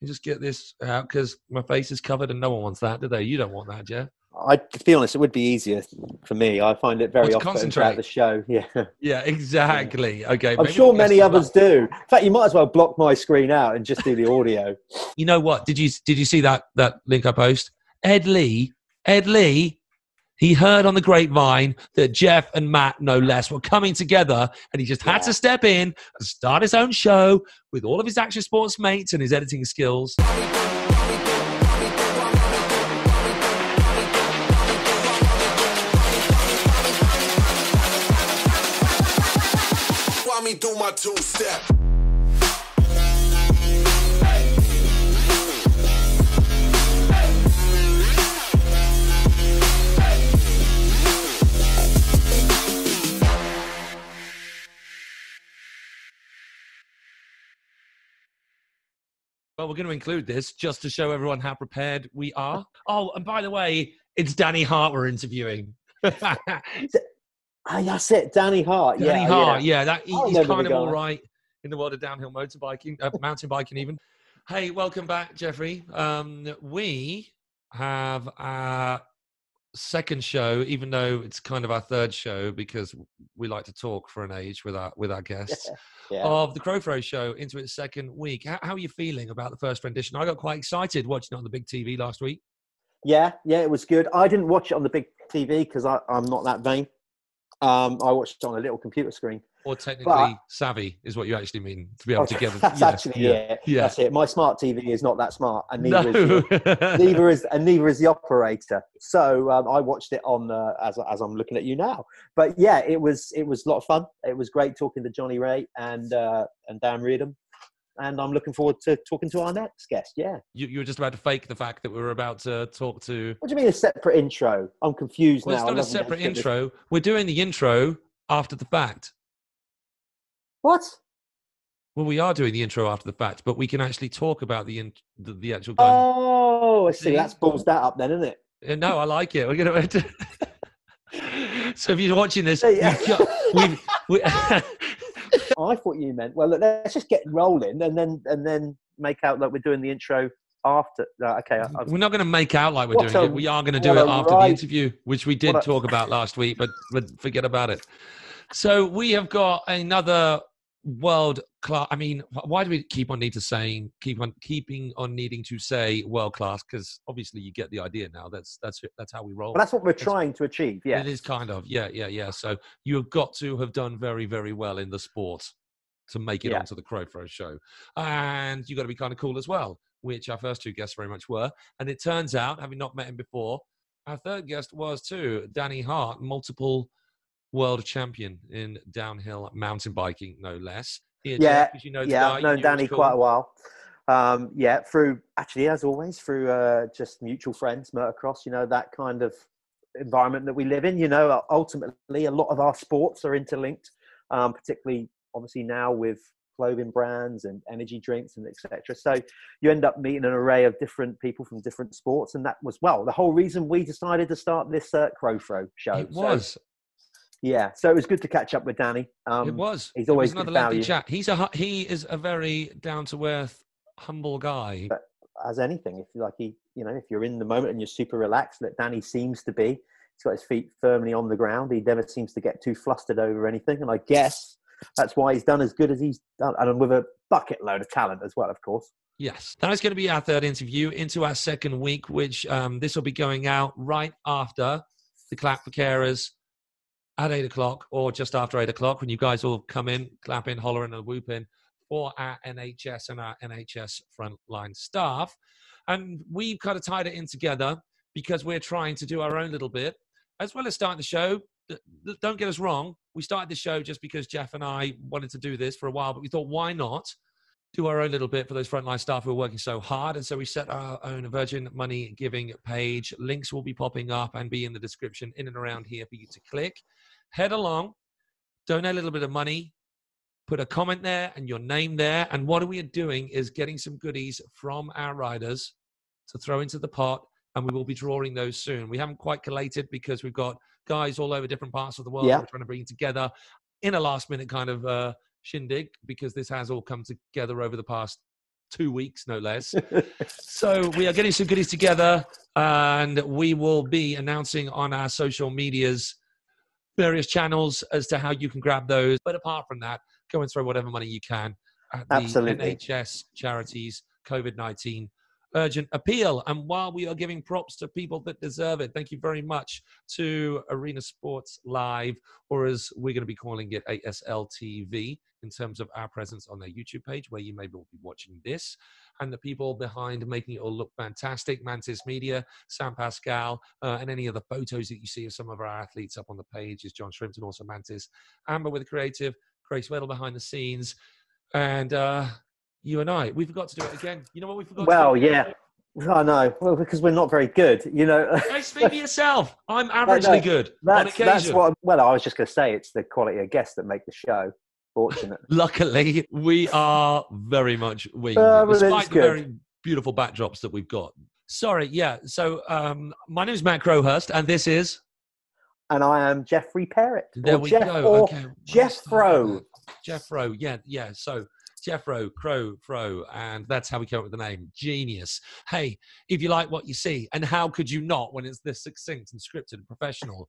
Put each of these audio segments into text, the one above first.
You just get this out because my face is covered and no one wants that, do they? You don't want that, yeah? I, to be honest, it would be easier for me. I find it very Well, often concentrate. throughout the show. Yeah, Yeah, exactly. Okay. I'm sure many others do. In fact, you might as well block my screen out and just do the audio. you know what? Did you did you see that that link I post? Ed Lee, Ed Lee, he heard on the grapevine that Jeff and Matt, no less, were coming together, and he just had Yeah. to step in and start his own show with all of his action sports mates and his editing skills. Do my two step? Well, we're going to include this just to show everyone how prepared we are. Oh, and by the way, it's Danny Hart we're interviewing. Danny Ah, that's it, Danny Hart. yeah, Hart, yeah. yeah, that he- he's kind of all right in the world of downhill motorbiking, uh, mountain biking, even. Hey, welcome back, Jeffrey. Um, we have our second show, even though it's kind of our third show because we like to talk for an age with our with our guests Yeah. of the Crowfro show into its second week. How, how are you feeling about the first rendition? I got quite excited watching it on the big TV last week. Yeah, yeah, it was good. I didn't watch it on the big TV because I'm not that vain. Um, I watched it on a little computer screen. Or technically savvy is what you actually mean to be able Oh, to get. that's actually yeah, yeah. That's it. My smart TV is not that smart, and neither is the, neither is and neither is the operator. So um, I watched it on uh, as as I'm looking at you now. But yeah, it was it was a lot of fun. It was great talking to Johnny Ray and uh, and Dan Reardon, and I'm looking forward to talking to our next guest. Yeah. you, you were just about to fake the fact that we were about to talk to. What do you mean a separate intro? I'm confused Well, now. it's not a separate intro. We're doing the intro after the fact. What? Well, we are doing the intro after the fact, but we can actually talk about the in, the, the actual. gun. Oh, I see. That's balls that up then, isn't it? Uh, No, I like it. We're gonna. so if you're watching this, Yeah. we've got, we've, we, I thought you meant well. Look, let's just get rolling and then and then make out like we're doing the intro after. Uh, okay, I, I, we're not going to make out like we're What doing a- it. We are going to do it after the interview, which we did a- talk about last week, but but forget about it. So we have got another world class. I mean, why do we keep on need to saying keep on keeping on needing to say world class? Because obviously you get the idea now. That's that's that's how we roll. well, that's what we're trying to achieve. Yeah. It is kind of, yeah, yeah, yeah. So you have got to have done very, very well in the sport to make it Yeah. onto the Crowfro show. And you've got to be kind of cool as well, which our first two guests very much were. And it turns out, having not met him before, our third guest was too, Danny Hart, multiple world champion in downhill mountain biking, no less. Here, Yeah, Jeff, you know yeah, I've known knew he was Danny quite a while. Um, yeah, through actually, as always, through uh, just mutual friends, motocross. You know that kind of environment that we live in. You know, ultimately, a lot of our sports are interlinked, um, particularly obviously now with clothing brands and energy drinks and etc. So you end up meeting an array of different people from different sports, and that was well the whole reason we decided to start this uh, Crowfro show. It So, was. Yeah. So it was good to catch up with Danny. Um, it was. he's always was another value. chat. He's a he is a very down to earth, humble guy. But- as anything. If you like, he, you know, if you're in the moment and you're super relaxed, that Danny seems to be. He's got his feet firmly on the ground. He never seems to get too flustered over anything, and I guess that's why he's done as good as he's done, and with a bucket load of talent as well, of course. Yes, that is going to be our third interview into our second week, which um, this will be going out right after the clap for carers at eight o'clock or just after eight o'clock when you guys all come in, clapping, hollering, and whooping for our NHS and our NHS frontline staff. And we've kind of tied it in together because we're trying to do our own little bit as well as starting the show. Don't get us wrong. We started the show just because Jeff and I wanted to do this for a while, but we thought, why not? do our own little bit for those frontline staff who are working so hard. And so we set our own Virgin Money giving page. Links will be popping up and be in the description in and around here for you to click. Head along, donate a little bit of money, put a comment there and your name there. And what we are doing is getting some goodies from our riders to throw into the pot. And we will be drawing those soon. We haven't quite collated because we've got guys all over different parts of the world Yeah. we're trying to bring together in a last minute kind of uh, shindig because this has all come together over the past two weeks, no less. so we are getting some goodies together, and we will be announcing on our social medias various channels as to how you can grab those. But apart from that, go and throw whatever money you can at the Absolutely. NHS charities COVID 19 urgent appeal. And while we are giving props to people that deserve it, thank you very much to Arena Sports Live, or as we're going to be calling it, ASL TV, in terms of our presence on their YouTube page, where you may be watching this, and the people behind making it all look fantastic Mantis Media, Sam Pascal, uh, and any of the photos that you see of some of our athletes up on the page is John Shrimpton, also Mantis, Amber with the creative, Grace Weddle behind the scenes, and uh, you and I. We forgot to do it again. You know what we forgot Well, to do? yeah. I know. Well, because we're not very good, you know. Hey, speak for yourself. I'm averagely good on That's occasion. that's what. Well, I was just going to say it's the quality of guests that make the show. Fortunately, Luckily, we are very much winged, Uh, well, despite the very beautiful backdrops that we've got. Sorry, yeah. So, um, my name is Matt Crowhurst, and this is. and I am Jeffrey Perrett. There we Jeff, go. Or okay. Jeffro. Jeffro, yeah, yeah. So, Jeffro, Crow, Fro, and that's how we came up with the name. Genius. Hey, if you like what you see, and how could you not when it's this succinct and scripted and professional?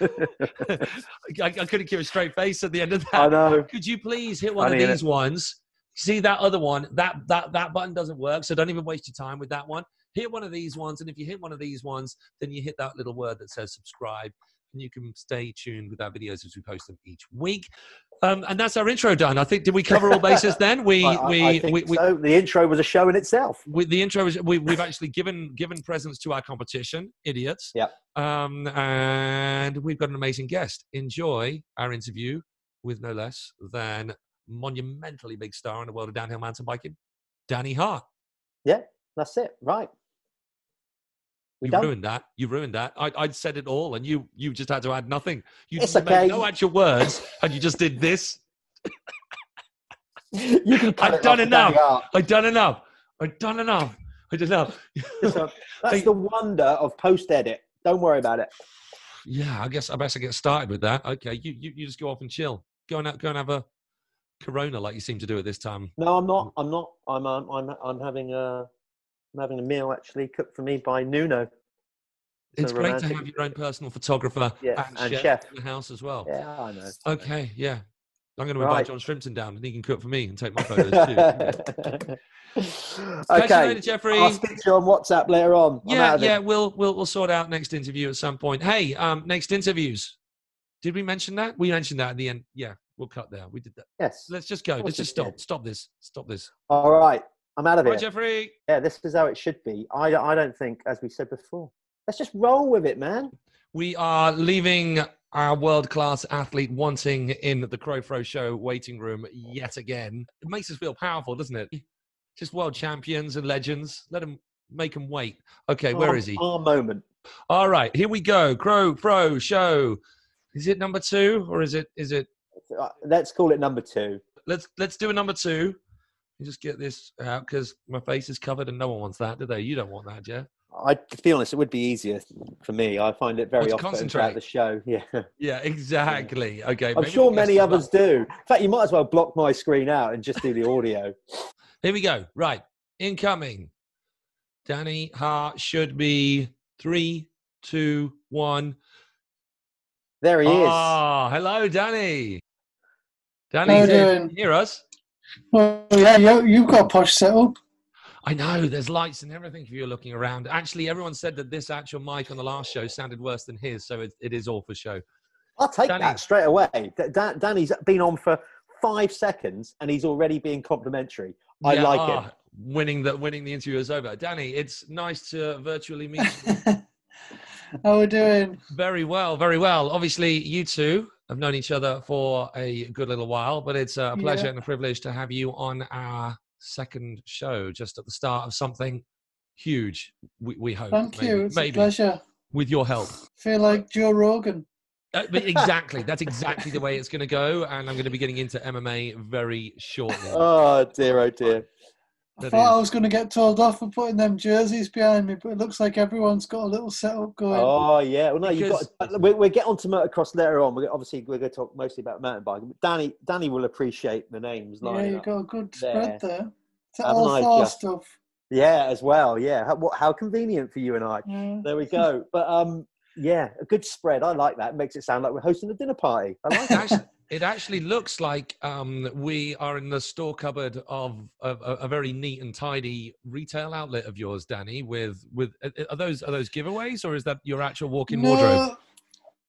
I, I couldn't keep a straight face at the end of that. I know. Could you please hit one Funny, of these ones? See that other one? That that that button doesn't work, so don't even waste your time with that one. Hit one of these ones, and if you hit one of these ones, then you hit that little word that says subscribe, and you can stay tuned with our videos as we post them each week. Um, and that's our intro done. I think did we cover all bases then? We I, we, I think we, we so. The intro was a show in itself. with the intro is we, we've actually given given presents to our competition idiots Yeah. um and we've got an amazing guest enjoy our interview with no less than monumentally big star in the world of downhill mountain biking danny hart Yeah, That's it. Right. We you ruined that you ruined that I, i'd said it all and you you just had to add nothing you It's made okay. no actual words and you just did this you can I've done enough. i've done enough i've done enough i did enough So that's Hey. the wonder of post edit. Don't worry about it. Yeah, I guess I better get started with that. Okay, you, you, you just go off and chill. Go and go and have a Corona like you seem to do at this time. No, I'm not. I'm not. I'm. Um, I'm. I'm having a. I'm having a meal actually cooked for me by Nuno. It's So great to romantic. have your own personal photographer Yeah, and, and chef, chef. in the house as well. Yeah, I know. Okay, yeah. I'm going to invite Right. John Shrimpton down and he can cook for me and take my photos too. Catch you okay. later, Jeffrey. I'll speak to you on WhatsApp later on. Yeah, it. yeah. We'll we'll we'll sort out next interview at some point. Hey, um, next interviews. Did we mention that? We mentioned that at the end. Yeah, we'll cut there. We did that. Yes. Let's just go. Let's just stop. Stop this. Stop this. All right. I'm out of here. Jeffrey. Yeah, this is how it should be. I, I don't think, as we said before, let's just roll with it, man. We are leaving our world class athlete wanting in the Crow Fro Show waiting room yet again. It makes us feel powerful, doesn't it? Just world champions and legends. Let them make them wait. Okay, where Our- is he? Our moment. All right, here we go. Crow Fro Show. Is it number two or is it? Is it? Uh, Let's call it number two. Let's let's do a number two. Let just get this out because my face is covered and no one wants that, do they? You don't want that, yeah? I, to be honest, it would be easier for me. I find it very to often concentrate. throughout the show. Yeah. Yeah, exactly. Okay. I'm sure many others up. do. In fact, you might as well block my screen out and just do the audio. Here we go. Right. Incoming. Danny Hart should be three, two, one. There he is. Oh, hello, Danny. Danny, How you can you doing? hear us? Well, yeah, you, you've got posh set up. I know there's lights and everything if you're looking around. Actually, everyone said that this actual mic on the last show sounded worse than his, so it, it is all for show. I'll take Danny. that straight away. Da- Da- Danny's been on for five seconds and he's already being complimentary. I Yeah, like ah, it. Winning the winning the interview is over. Danny, it's nice to virtually meet you. How we doing? Very well, very well. Obviously, you two have known each other for a good little while, but it's a pleasure Yeah. and a privilege to have you on our second show just at the start of something huge. We, we hope. Thank maybe, you. It's maybe a pleasure. with your help. Feel like Joe Rogan. Uh, but exactly, that's exactly the way it's going to go, and I'm going to be getting into MMA very shortly. Oh dear, oh dear. I That thought I was going to get told off for putting them jerseys behind me, but it looks like everyone's got a little setup going. Oh yeah. Well, no, you've got. Because- We, we'll get on to motocross later on. We're, obviously, we're going to talk mostly about mountain biking. But Danny, Danny will appreciate the names. yeah, lining you've got a good there. spread there. to Haven't all I just? stuff. Yeah, as well. Yeah, how, what, how convenient for you and I. Yeah. There we go. But um, yeah, a good spread. I like that. Makes it sound like we're hosting a dinner party. I like It that. it actually looks like um, we are in the store cupboard of, a, a very neat and tidy retail outlet of yours, Danny. With with uh, are those are those giveaways or is that your actual walk-in wardrobe? No,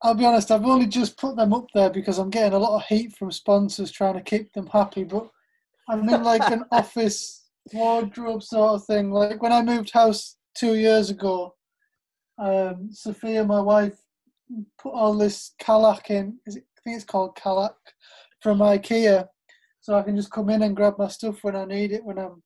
I'll be honest. I've only just put them up there because I'm getting a lot of heat from sponsors trying to keep them happy. But I'm in like an office wardrobe sort of thing. Like when I moved house two years ago, um, Sophia, my wife, put all this Kallax in. Is it, I think it's called Kallax from IKEA, so I can just come in and grab my stuff when I need it when I'm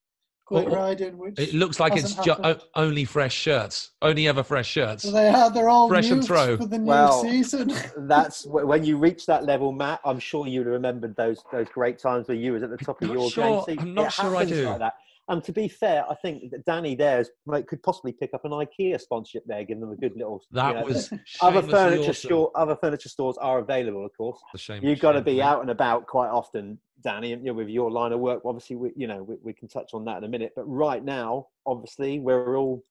going oh, Well, oh. riding. Which It looks like it's hasn't ju- o- only fresh shirts, only ever fresh shirts. So they are. They're all Fresh and new throw. for the new Well, season. That's when you reach that level, Matt. I'm sure you remembered those those great times where you was at the top of your sure- game. See, I'm not it sure I do. Like that. And to be fair, I think that Danny there is, like, could possibly pick up an IKEA sponsorship there, give them a good little. you That know, was other furniture awesome. store, other furniture stores are available, of course. The shame- You've got to be for out and about quite often, Danny, and you know, with your line of work. Obviously, we, you know, we, we can touch on that in a minute. But right now, obviously, we're all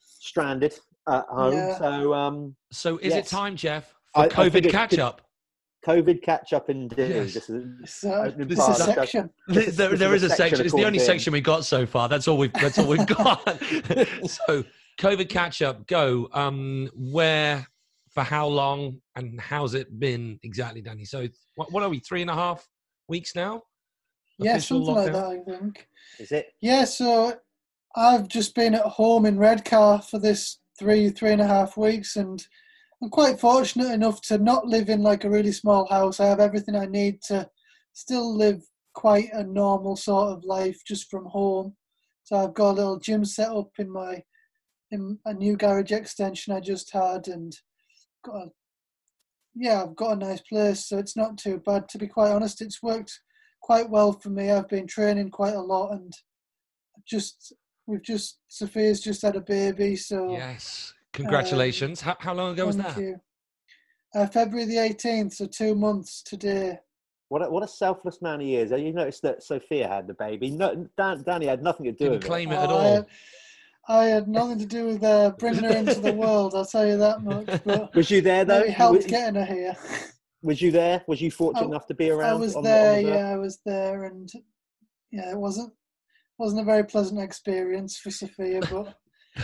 stranded at home. Yeah. So, um, So is it time, Jeff, for I- I COVID think it's catch good- up? COVID catch up indeed. Yes. This is It's, uh, This is of a the- section. There, This there- is there a is a section section. It's the only in. section we got so far. That's all we've. That's all we've got. so, COVID catch up. Go. Um, where, for how long, and how's it been exactly, Danny? So, what, what are we? Three and a half weeks now. Yeah, Official something like that, I think. Is it? Yeah, so I've just been at home in Redcar for this three, three and a half weeks, and I'm quite fortunate enough to not live in like a really small house. I have everything I need to still live quite a normal sort of life just from home. So I've got a little gym set up in my in a new garage extension I just had, and got a yeah, I've got a nice place, so it's not too bad. To be quite honest, it's worked quite well for me. I've been training quite a lot, and just we've just Sophia's just had a baby, so Yes. Congratulations. how, how long ago was that? you. Uh, February the eighteenth, so two months today. What a, what a selfless man he is. You noticed that Sophia had the baby. No, Dan, Danny had nothing to do Didn't with claim it. it at Oh, I all. had- I had nothing to do with uh, bringing her into the world. I'll tell you that much. But Was you there though? maybe helped Was, getting her here. was you there? Was you fortunate I- enough to be around? I was on there, on the- yeah, I was there, and yeah, it wasn't wasn't a very pleasant experience for Sophia, but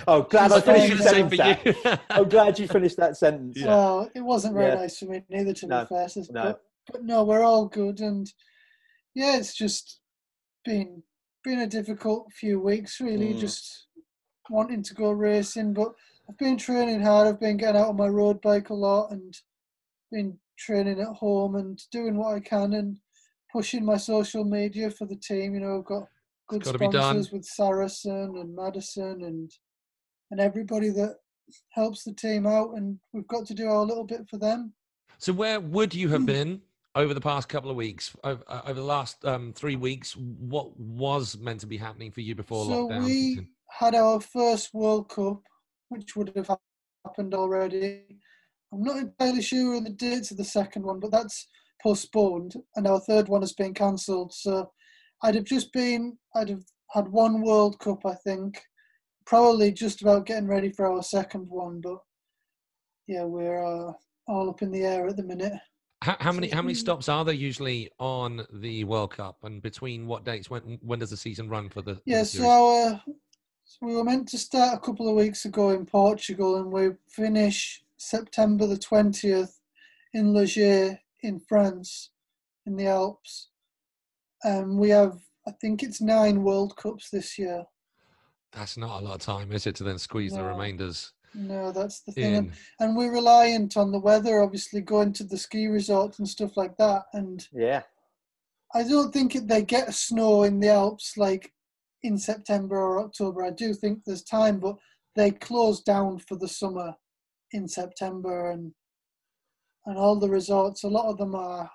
Oh, glad I I thought you finished the gonna say sentence. for that. you. I'm glad you finished that sentence. Yeah. well, it wasn't very Yeah. nice for me neither. To No, be fair, so- no. but but no, we're all good, and yeah, it's just been been a difficult few weeks, really, Mm. just wanting to go racing, but I've been training hard. I've been getting out on my road bike a lot, and been training at home and doing what I can and pushing my social media for the team. You know, I've got good gotta be done. sponsors with Saracen and Madison and and everybody that helps the team out, and we've got to do our little bit for them. So where would you have been over the past couple of weeks, over, over the last um, three weeks? What was meant to be happening for you before so lockdown? we had our first World Cup, which would have happened already. I'm not entirely sure of the dates of the second one, but that's postponed, and our third one has been cancelled. So I'd have just been, I'd have had one World Cup, I think, probably just about getting ready for our second one, but yeah, we're uh, all up in the air at the minute. How, how many how many stops are there usually on the World Cup, and between what dates? When when does the season run for the? for the Yeah, so uh, so we were meant to start a couple of weeks ago in Portugal, and we finish September the twentieth in Les Gets in France, in the Alps. And we have, I think it's nine World Cups this year. That's not a lot of time, is it, to then squeeze the remainders No, that's the thing. And, and we're reliant on the weather, obviously, going to the ski resorts and stuff like that. And Yeah. I don't think they get snow in the Alps like in September or October. I do think there's time, but they close down for the summer in September, and and all the resorts. A lot of them are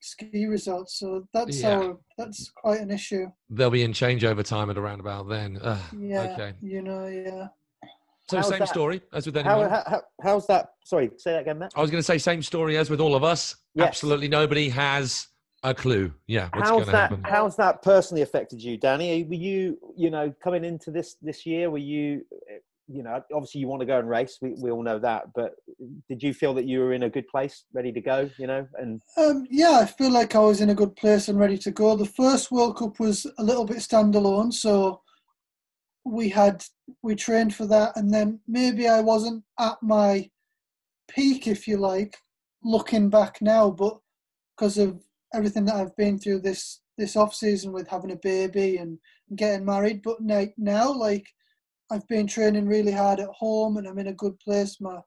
ski resorts, so that's Yeah. our that's quite an issue. They'll be in changeover time at around about then. Ugh, Yeah, Okay. you know, yeah. So How's same that? story as with anyone. how, how, how's that? Sorry, say that again, Matt. I was going to say same story as with all of us. Yes. Absolutely nobody has a clue. Yeah, what's how's going to that? happen? How's that personally affected you, Danny? Were you, you know, coming into this this year? Were you, you know, obviously you want to go and race. We we all know that, but did you feel that you were in a good place, ready to go? You know, and Um, yeah, I feel like I was in a good place and ready to go. The first World Cup was a little bit standalone, so we had we trained for that, and then maybe I wasn't at my peak, if you like, looking back now, but because of everything that I've been through this this off season with having a baby and getting married, but now, now like I've been training really hard at home and I'm in a good place. My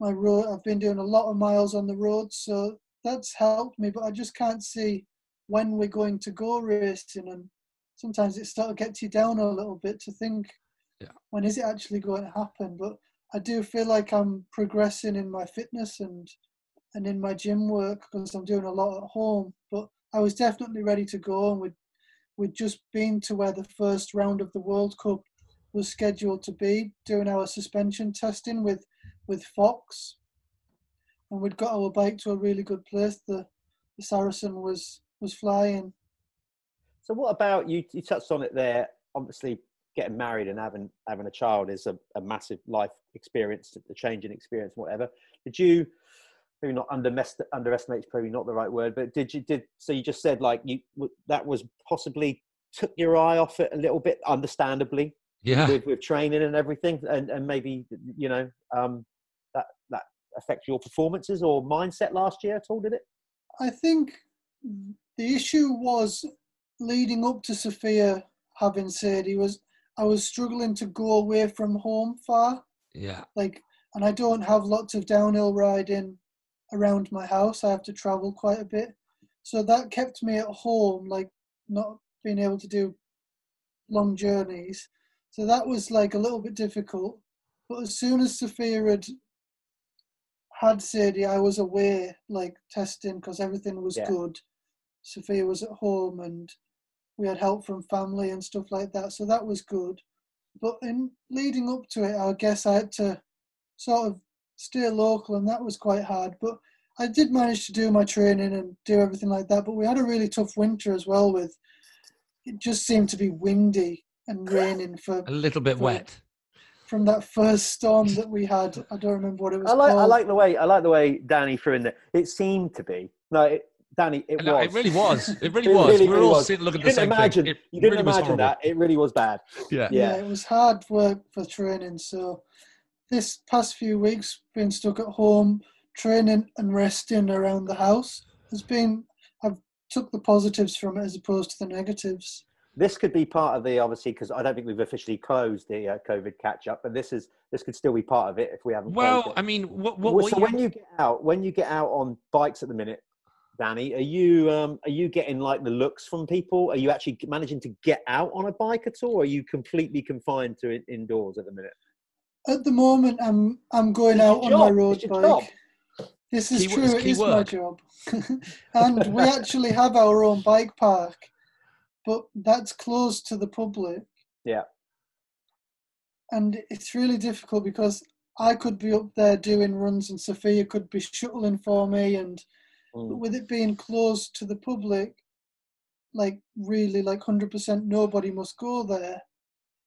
my road, I've been doing a lot of miles on the road, so that's helped me. But I just can't see when we're going to go racing, and sometimes it sort of gets you down a little bit to think Yeah. when is it actually going to happen. But I do feel like I'm progressing in my fitness and and in my gym work because I'm doing a lot at home. But I was definitely ready to go, and we'd we'd just been to where the first round of the World Cup was scheduled to be, doing our suspension testing with with Fox, and we'd got our bike to a really good place. The the Saracen was was flying. so what about you? You touched on it there. Obviously, getting married and having having a child is a, a massive life experience, a changing experience, whatever. Did you? Maybe not underestimate. Probably not the right word, but did you did? So you just said like you that was possibly took your eye off it a little bit, understandably, Yeah. with with training and everything, and and maybe you know um, that that affect your performances or mindset last year at all? Did it? I think the issue was leading up to Sophia having said he was I was struggling to go away from home far. Yeah. like and I don't have lots of downhill riding around my house. I have to travel quite a bit. So that kept me at home, like not being able to do long journeys. So that was like a little bit difficult. But as soon as Sophia had had Sadie, I was away, like testing because everything was Yeah. good. Sophia was at home and we had help from family and stuff like that. So that was good. But in leading up to it, I guess I had to sort of stay local, and that was quite hard. But I did manage to do my training and do everything like that. But we had a really tough winter as well. With it just seemed to be windy and raining for A little bit for- wet. from that first storm that we had. I don't remember what it was I like called. I like the way I like the way Danny threw in there. It seemed to be no, it, Danny. It No, was. it really was. It really It was. really, we were really all was. sitting looking You at the didn't same imagine. thing. It you didn't really imagine that. It really was bad. Yeah. yeah. Yeah. it was hard work for training. So this past few weeks, being stuck at home, training and resting around the house has been. I've took the positives from it as opposed to the negatives. This could be part of the obviously because I don't think we've officially closed the uh, COVID catch up, but this is this could still be part of it if we haven't. Well, closed I mean, what, what, Well, what so you- when you get out, when you get out on bikes at the minute, Danny, are you um, are you getting like the looks from people? Are you actually managing to get out on a bike at all? Or are you completely confined to it indoors at the minute? At the moment, I'm I'm going It's out on my road It's bike. job. This is Key true. it's It key is my job, and we actually have our own bike park, but that's closed to the public. Yeah. And it's really difficult because I could be up there doing runs, and Sophia could be shuttling for me, and Mm. with it being closed to the public, like really, like hundred percent, nobody must go there.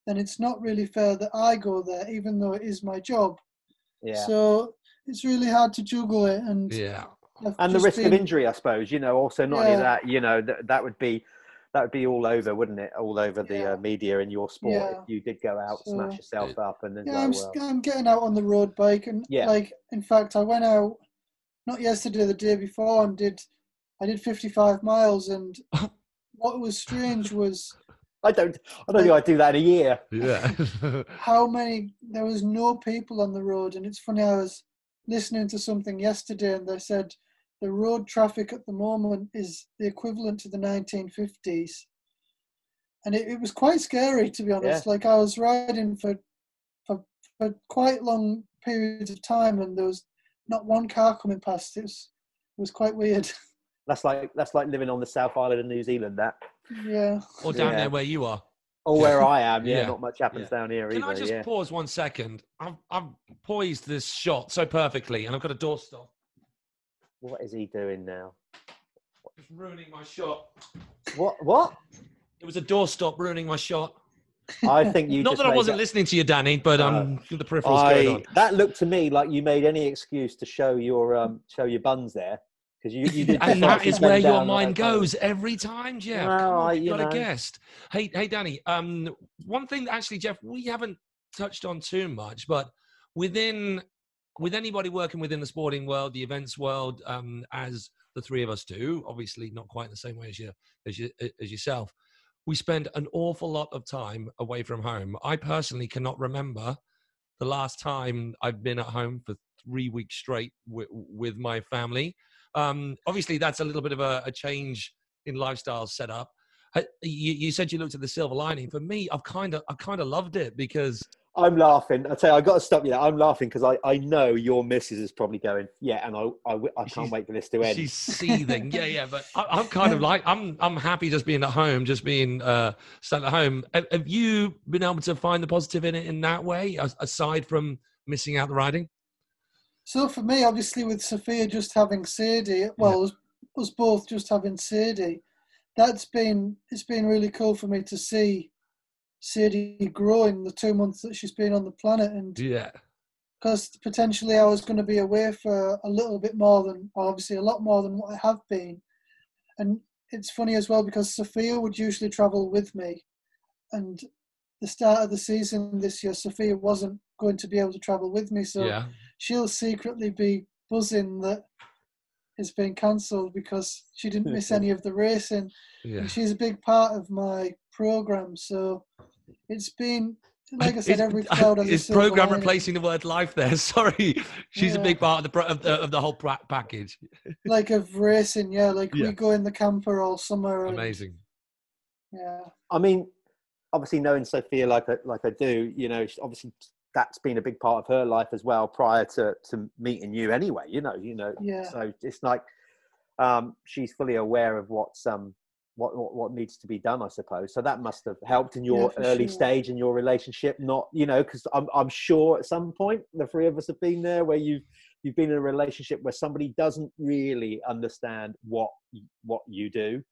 Then it's not really fair that I go there, even though it is my job. Yeah. So it's really hard to juggle it, and yeah. And the just risk of injury, I suppose. You know, also not only that, you know, that that would be that would be all over, wouldn't it? All over the Yeah. uh, media in your sport Yeah. if you did go out, smash So- yourself up, and then Yeah, go, I'm, well, s- I'm getting out on the road bike, and Yeah. like in fact, I went out not yesterday, the day before, and did I did 55 miles, and what was strange was I don't, I don't think I'd do that in a year. Yeah. how many there was no people on the road, and it's funny. I was listening to something yesterday, and they said the road traffic at the moment is the equivalent to the 1950s, and it, it was quite scary to be honest. Like I was riding for for for quite long periods of time, and there was not one car coming past. It was it was quite weird. That's like that's like living on the South Island of New Zealand. That yeah. or down Yeah. there where you are. or where I am, yeah, Yeah. not much happens Yeah. down here Can either. Can I just yeah. pause one second? I've, I've poised this shot so perfectly, and I've got a doorstop. What is he doing now? ruining my shot. What? What? It was a doorstop ruining my shot. I think you. Not just that I wasn't listening to you, Danny, but um, the peripherals I, going on. that looked to me like you made any excuse to show your um show your buns there because you you did. And that is where your mind that. goes every time, Jeff. On, I- you got a guest. Hey, hey, Danny. Um, one thing that actually, Jeff, we haven't touched on too much, but within with anybody working within the sporting world, the events world, um, as the three of us do, obviously not quite in the same way as you as you as yourself. We spend an awful lot of time away from home. I personally cannot remember the last time I've been at home for three weeks straight with, with my family. Um, obviously, that's a little bit of a, a change in lifestyle setup. Uh, You, you said you looked at the silver lining. For me, I've kind of, I kind of loved it because I'm laughing. I tell you, I got to stop you. There. I'm laughing because I, I know your missus is probably going. Yeah, and I I can't She's- wait for this to end. she's seething. yeah, yeah. But I, I'm kind of like, I'm, I'm happy just being at home, just being uh, sat at home. Have, have you been able to find the positive in it in that way, aside from missing out the riding? So for me, obviously, with Sophia just having Sadie, well, us, us both just having Sadie, that's been it's been really cool for me to see Sadie grow in the two months that she's been on the planet, and Yeah. because potentially I was going to be away for a little bit more than, obviously, a lot more than what I have been, and it's funny as well because Sophia would usually travel with me, and the start of the season this year, Sophia wasn't going to be able to travel with me, so yeah. she'll secretly be buzzing that it's been cancelled because she didn't miss any of the racing. Yeah. And she's a big part of my program, so it's been like I said, Is- every cloud has a is silver program lining. replacing the word life there? Sorry, she's a big part of the of the, of the whole package. like of racing. Yeah, like Yeah. we go in the camper all summer. And, Amazing. Yeah, I mean, obviously knowing Sophia like I, like I do, you know, obviously that's been a big part of her life as well prior to to meeting you anyway. You know, you know. Yeah. So it's like um, she's fully aware of what's um what, what what needs to be done, I suppose. So that must have helped in your for early sure. stage in your relationship. Not you know, because I'm I'm sure at some point the three of us have been there where you've You've been in a relationship where somebody doesn't really understand what what you do,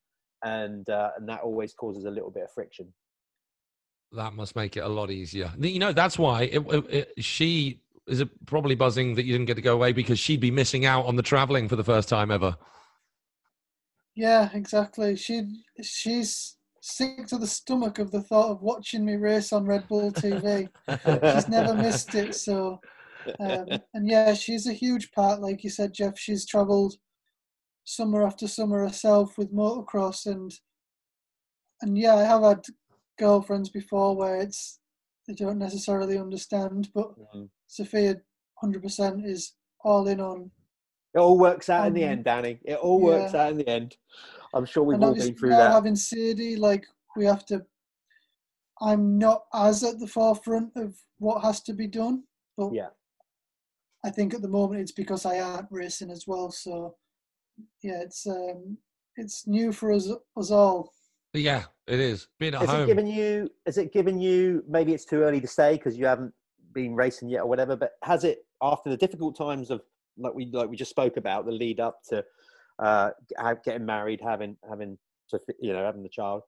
and uh, and that always causes a little bit of friction. That must make it a lot easier. You know, that's why it, it, it- she is probably buzzing that you didn't get to go away because she'd be missing out on the traveling for the first time ever. Yeah, exactly. She she's sick to the stomach of the thought of watching me race on Red Bull TV. she's never missed it. So, um, and yeah, she's a huge part. Like you said, Jeff, she's travelled summer after summer herself with motocross, and and yeah, I have had girlfriends before where it's they don't necessarily understand, but Mm. Sophia, hundred percent is all in on. It all works out in the Um, end, Danny. It all works out in the end. I'm sure we've and all been through now that. having Sadie, like we have to. I'm not as at the forefront of what has to be done, but Yeah. I think at the moment it's because I aren't racing as well. So yeah, it's um, it's new for us us all. Yeah, it is being at Has it given you? Has it given you? Maybe it's too early to say because you haven't been racing yet or whatever. But has it after the difficult times of like we like we just spoke about the lead up to uh, getting married, having having to you know having the child?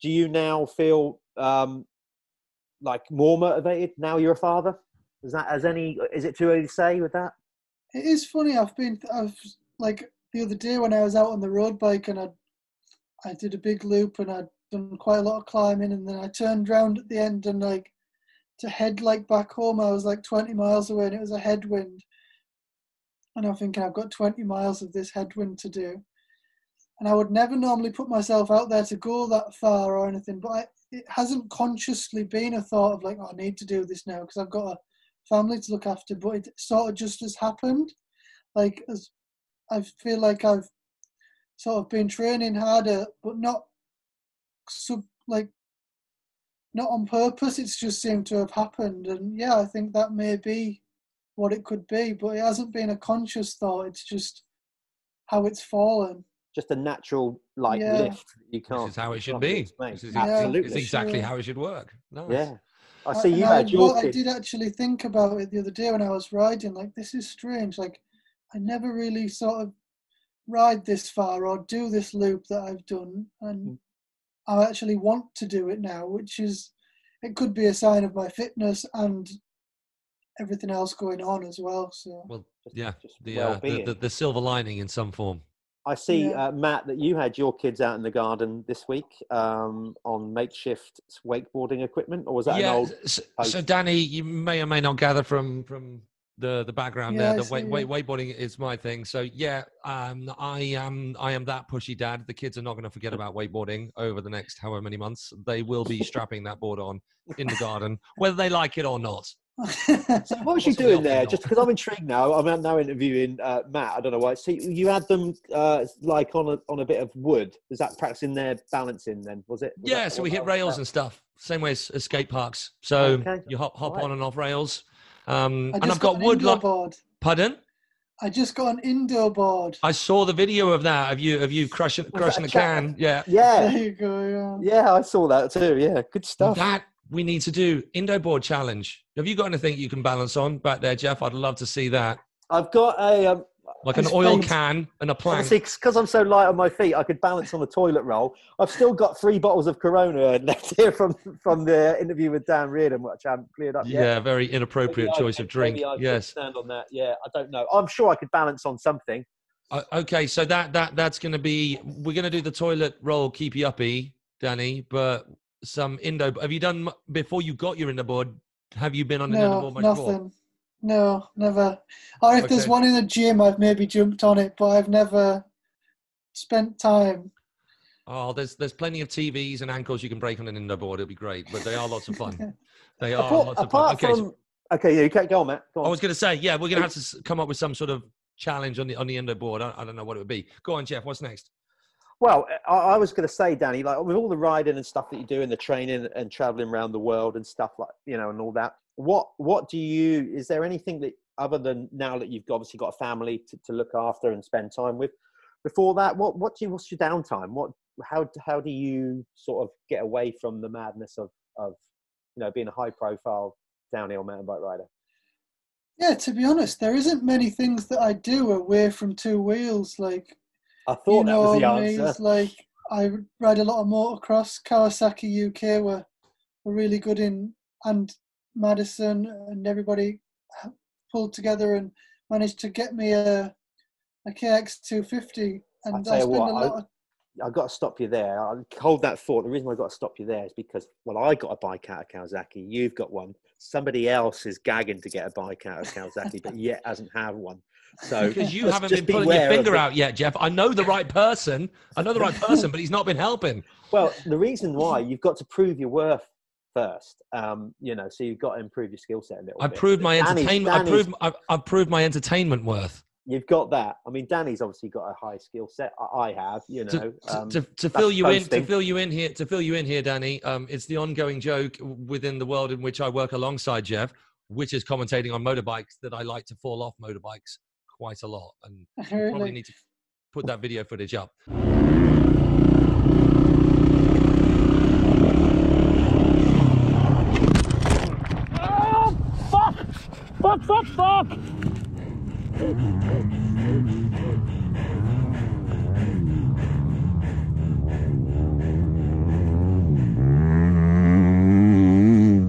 Do you now feel um, like more motivated now you're a father? Is that as any? Is it too early to say with that? It is funny. I've been I've like the other day when I was out on the road bike and I I did a big loop and I'd done quite a lot of climbing and then I turned round at the end and like to head like back home I was like 20 miles away and it was a headwind and I'm thinking I've got 20 miles of this headwind to do and I would never normally put myself out there to go that far or anything but I, it hasn't consciously been a thought of like oh, I need to do this now because I've got a family to look after but it sort of just has happened like as I feel like I've sort of been training harder, but not sub like not on purpose. It's just seemed to have happened, and yeah, I think that may be what it could be, but it hasn't been a conscious thought. It's just how it's fallen. Just a natural like Yeah. lift. You can't. This is how it should be. This is, Yeah, Absolutely. It's exactly sure. how it should work. Nice. Yeah. I I- see you I, had your what I did actually think about it the other day when I was riding. Like this is strange. Like I never really sort of ride this far or do this loop that I've done, and Mm. I actually want to do it now, which is it could be a sign of my fitness and everything else going on as well. So Well, Just- yeah, just the, uh, the, the the silver lining in some form. I see, Yeah. uh, Matt, that you had your kids out in the garden this week um, on makeshift wakeboarding equipment, or was that yeah. an old? So, post? so, Danny, you may or may not gather from from the the background Yeah, there. The weight, see, wakeboarding is my thing. So yeah, um, I am I am that pushy dad. The kids are not going to forget about wakeboarding over the next however many months. They will be strapping that board on in the garden, whether they like it or not. So what was you doing there? Just because I'm intrigued now. I'm now interviewing uh, Matt. I don't know why. So you had them uh, like on a on a bit of wood. Was that practicing their balancing? Then was it? Was Yeah, that so we hit rails and stuff. Same way as, as skate parks. So Okay. you hop hop Right. on and off rails. Um, I and just I've got an wood. indoor Like, board. pardon? I just got an indoor board. I saw the video of that of you of you crushing that crushing a a can. Yeah. Yeah, There you go. Yeah. yeah, I saw that too. Yeah, good stuff. That we need to do Indo board challenge. Have you got anything you can balance on back there, Jeff? I'd love to see that. I've got a um, Like an oil can and a plank. Because I'm so light on my feet, I could balance on a toilet roll. I've still got three bottles of Corona left here from from the interview with Dan Reardon, which I haven't cleared up Yeah, yet. very inappropriate I choice could- of drink. maybe I Yes. stand on that. Yeah, I don't know. I'm sure I could balance on something. Uh, okay, so that that that's going to be we're going to do the toilet roll keep you uppy, Danny. But some Indo. Have you done before you got your Indo board? Have you been on an Indo board much before? nothing. No, never. Or if there's one in the gym, I've maybe jumped on it, but I've never spent time. Oh, there's there's plenty of TVs and ankles you can break on an Indo board. It'll be great, but they are lots of fun. They are apart lots of fun. apart Okay, so from okay, yeah, you can't go on, Matt. Go on. I was going to say, yeah, we're going to have to come up with some sort of challenge on the on the Indo board. I, I don't know what it would be. Go on, Jeff. What's next? Well, I, I was going to say, Danny, like with all the riding and stuff that you do, and the training and traveling around the world and stuff like you know, and all that. What what do you? Is there anything that other than now that you've obviously got a family to, to look after and spend time with? Before that, what what do you? What's your downtime? What how how do you sort of get away from the madness of of you know being a high profile downhill mountain bike rider? Yeah, to be honest, there isn't many things that I do away from two wheels. Like I thought you that was the answer. it's like I ride a lot of motocross. Kawasaki UK were were really good in, and Madison and everybody pulled together and managed to get me a a KX 250. And I you spend what, a I- lot of I've got to stop you there. I'll hold that thought. The reason I've got to stop you there is because, well, I got a bike out of Kawasaki. You've got one. Somebody else is gagging to get a bike out of Kawasaki, but yet hasn't had one. So Because you haven't been pulling your finger out yet, Jeff. I know the right person. I know the right person, but he's not been helping. Well, the reason why you've got to prove your worth first. Um, you know, so you've got to improve your skill set a little I bit. proved my entertainment. I proved. I've, I've proved my entertainment worth. You've got that. I mean, Danny's obviously got a high skill set. I I have. You know, to, um, to, to fill you in to fill you in here to fill you in here danny um, it's the ongoing joke within the world in which i work alongside jeff which is commentating on motorbikes that i like to fall off motorbikes quite a lot and you probably really. need to put that video footage up ah, Fuck, fuck, fuck!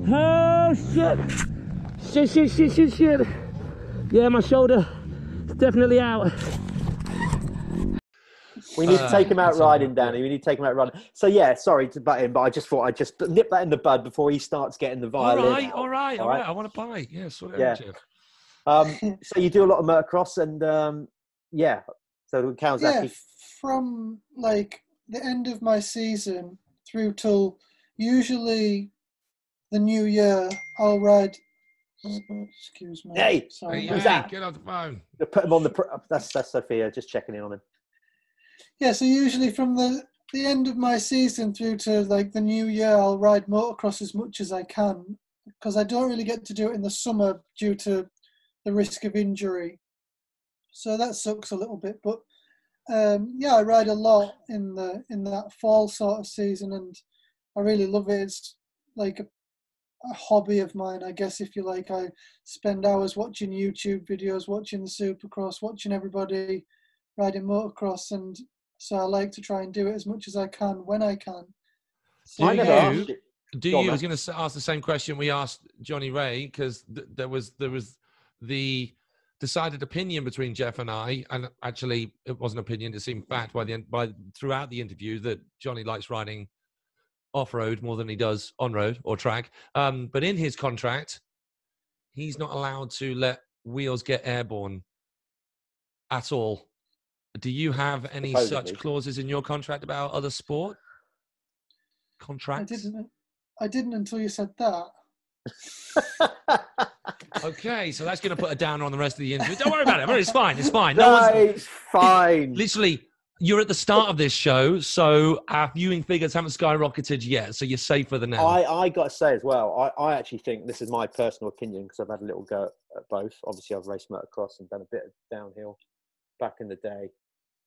Oh shit! Shit, shit, shit, shit, shit. Yeah, my shoulder definitely out. We need to Uh, take him out riding, right. Danny. We need to take him out riding. So yeah, sorry to butt in, but I just thought I'd just nip that in the bud before he starts getting the all violin. right out. all right all all right, right? i want to buy yeah sort Yeah. Um, so you do a lot of motocross, and um, yeah. So the yeah, Kawasaki. from like the end of my season through till usually the new year, I'll ride. Excuse me. Hey, sorry. hey, Who's hey, that? get off the phone Put him on the. Pr- that's that's Sophia just checking in on him. Yeah, so usually from the the end of my season through to like the new year, I'll ride motocross as much as I can because I don't really get to do it in the summer due to the risk of injury. So that sucks a little bit, but um, yeah, I ride a lot in the in that fall sort of season, and I really love it. It's like a, a hobby of mine, I guess, if you like. I spend hours watching YouTube videos, watching the Supercross, watching everybody riding motocross, and so I like to try and do it as much as I can when I can. So, Do I you- Do you? I was going to ask the same question we asked Johnny Ray because th- there was there was the decided opinion between Jeff and I, and actually it wasn't opinion; it seemed fact by the end by throughout the interview that Johnny likes riding off road more than he does on road or track. Um, but in his contract, he's not allowed to let wheels get airborne at all. Do you have any Supposedly. such clauses in your contract about other sport I contracts? didn't. I didn't until you said that. Okay, so that's going to put a downer on the rest of the interview. Don't worry about it. It's fine. It's fine. No no, one's it's fine. literally. You're at the start of this show, so our viewing figures haven't skyrocketed yet. So you're safer than now. I, I got to say as well, I, I actually think this is my personal opinion because I've had a little go at, at both. Obviously, I've raced motocross and done a bit of downhill back in the day.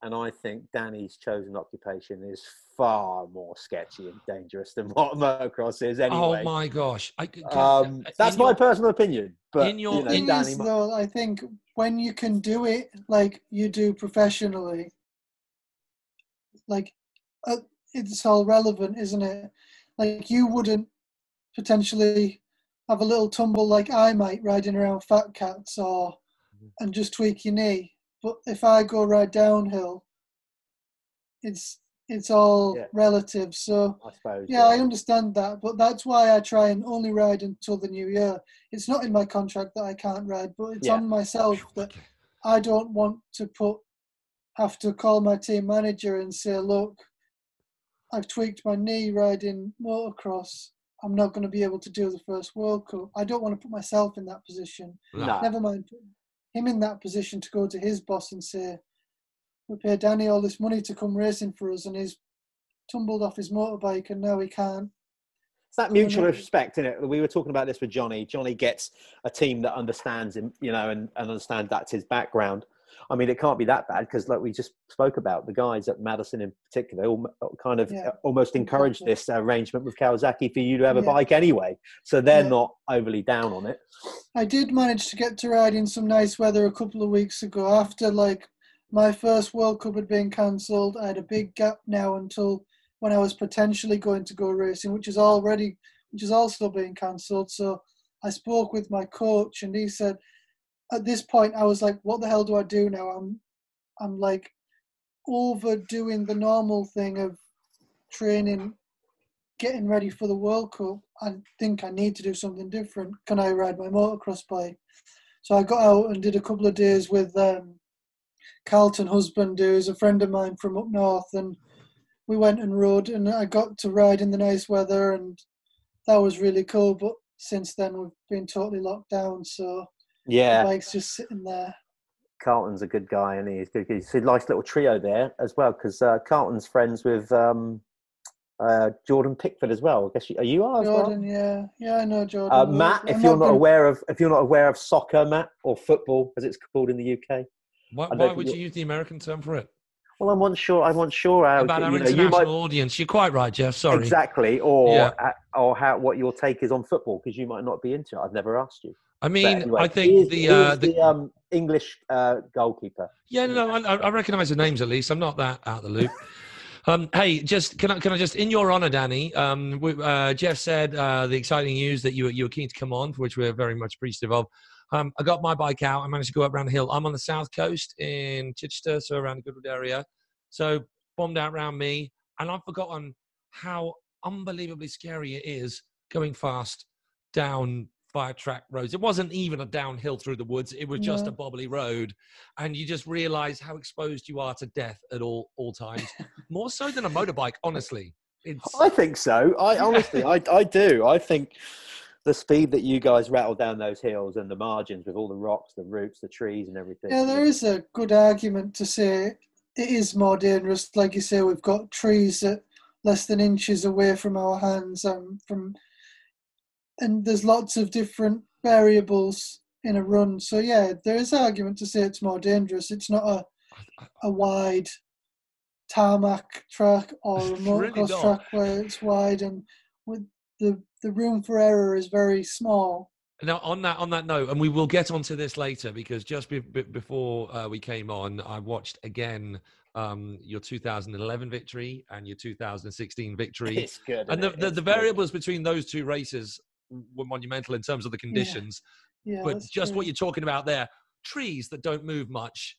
And I think Danny's chosen occupation is far more sketchy and dangerous than what motocross is anyway. Oh my gosh! I, can- um, that's in my your- personal opinion. But, in your- you know, thing Danny, is, though, I think when you can do it like you do professionally, like uh, it's all relevant, isn't it? Like you wouldn't potentially have a little tumble like I might riding around fat cats or and just tweak your knee. But if I go ride downhill, it's it's all Yeah. relative. So I suppose. yeah, I understand that, but that's why I try and only ride until the new year. It's not in my contract that I can't ride, but it's Yeah. on myself that I don't want to put have to call my team manager and say, look, I've tweaked my knee riding motocross. I'm not going to be able to do the first World Cup. I don't want to put myself in that position. No. Never mind him in that position to go to his boss and say, we paid Danny all this money to come racing for us, and he's tumbled off his motorbike, and now he can't. It's that mutual respect, is it? We were talking about this with Johnny. Johnny gets a team that understands him, you know, and, and understand that's his background. I mean, it can't be that bad because, like we just spoke about, the guys at Madison in particular all, kind of Yeah, uh, almost encouraged exactly. this arrangement with Kawasaki for you to have a Yeah. bike anyway. So they're Yeah. not overly down on it. I did manage to get to ride in some nice weather a couple of weeks ago after like my first World Cup had been cancelled. I had a big gap now until when I was potentially going to go racing, which is already which is also being cancelled. So I spoke with my coach and he said at this point I was like, what the hell do I do now? I'm I'm like overdoing the normal thing of training getting ready for the World Cup, I think I need to do something different. Can I ride my motocross bike? So I got out and did a couple of days with um, Carlton Husband, who's a friend of mine from up north, and we went and rode, and I got to ride in the nice weather, and that was really cool. But since then, we've been totally locked down, so Yeah, the bike's just sitting there. Carlton's a good guy, and he's good. He's a nice little trio there as well because uh, Carlton's friends with um, uh, Jordan Pickford as well. I guess you, are you are as well? Jordan, yeah, yeah, I know Jordan. Uh. Matt, I'm if you're not gonna- aware of if you're not aware of soccer, Matt, or football as it's called in the UK, Why, why would you- you use the American term for it? well, I'm not sure. I'm not sure how About our you know you international might audience. You're quite right, Jeff. Sorry. exactly, or Yeah. uh, or how what your take is on football because you might not be into it. I've never asked you. I mean, anyway, I think is- the, uh, the, the um, English uh, goalkeeper. yeah, no, no, I, I recognise the names at least. I'm not that out of the loop. Um, hey, just can I can I just in your honour, Danny? Um, we, uh, Jeff said uh, the exciting news that you were- you were keen to come on, for which we're very much appreciative of. Um, I got my bike out. I managed to go up around the hill. I'm on the south coast in Chichester, so around the Goodwood area. So bombed out around me, and I've forgotten how unbelievably scary it is going fast down fire track roads. It wasn't even a downhill through the woods. It was just No. a bobbly road, and you just realise how exposed you are to death at all all times. More so than a motorbike, honestly. It's I think so. I honestly, I, I do. I think the speed that you guys rattle down those hills and the margins with all the rocks, the roots, the trees, and everything. Yeah, there is a good argument to say it is more dangerous. Like you say, we've got trees that less than inches away from our hands, um, from, and there's lots of different variables in a run. So yeah, there is argument to say it's more dangerous. It's not a a wide tarmac track or a It's really track where it's wide and with the the room for error is very small. Now, on that on that note, and we will get onto this later because just be, be- before uh, we came on, I watched again um, your 2011 victory and your 2016 victory, It's good. and the, it? the, It's the good. variables between those two races were monumental in terms of the conditions. Yeah, but just true. what you're talking about there, trees that don't move much,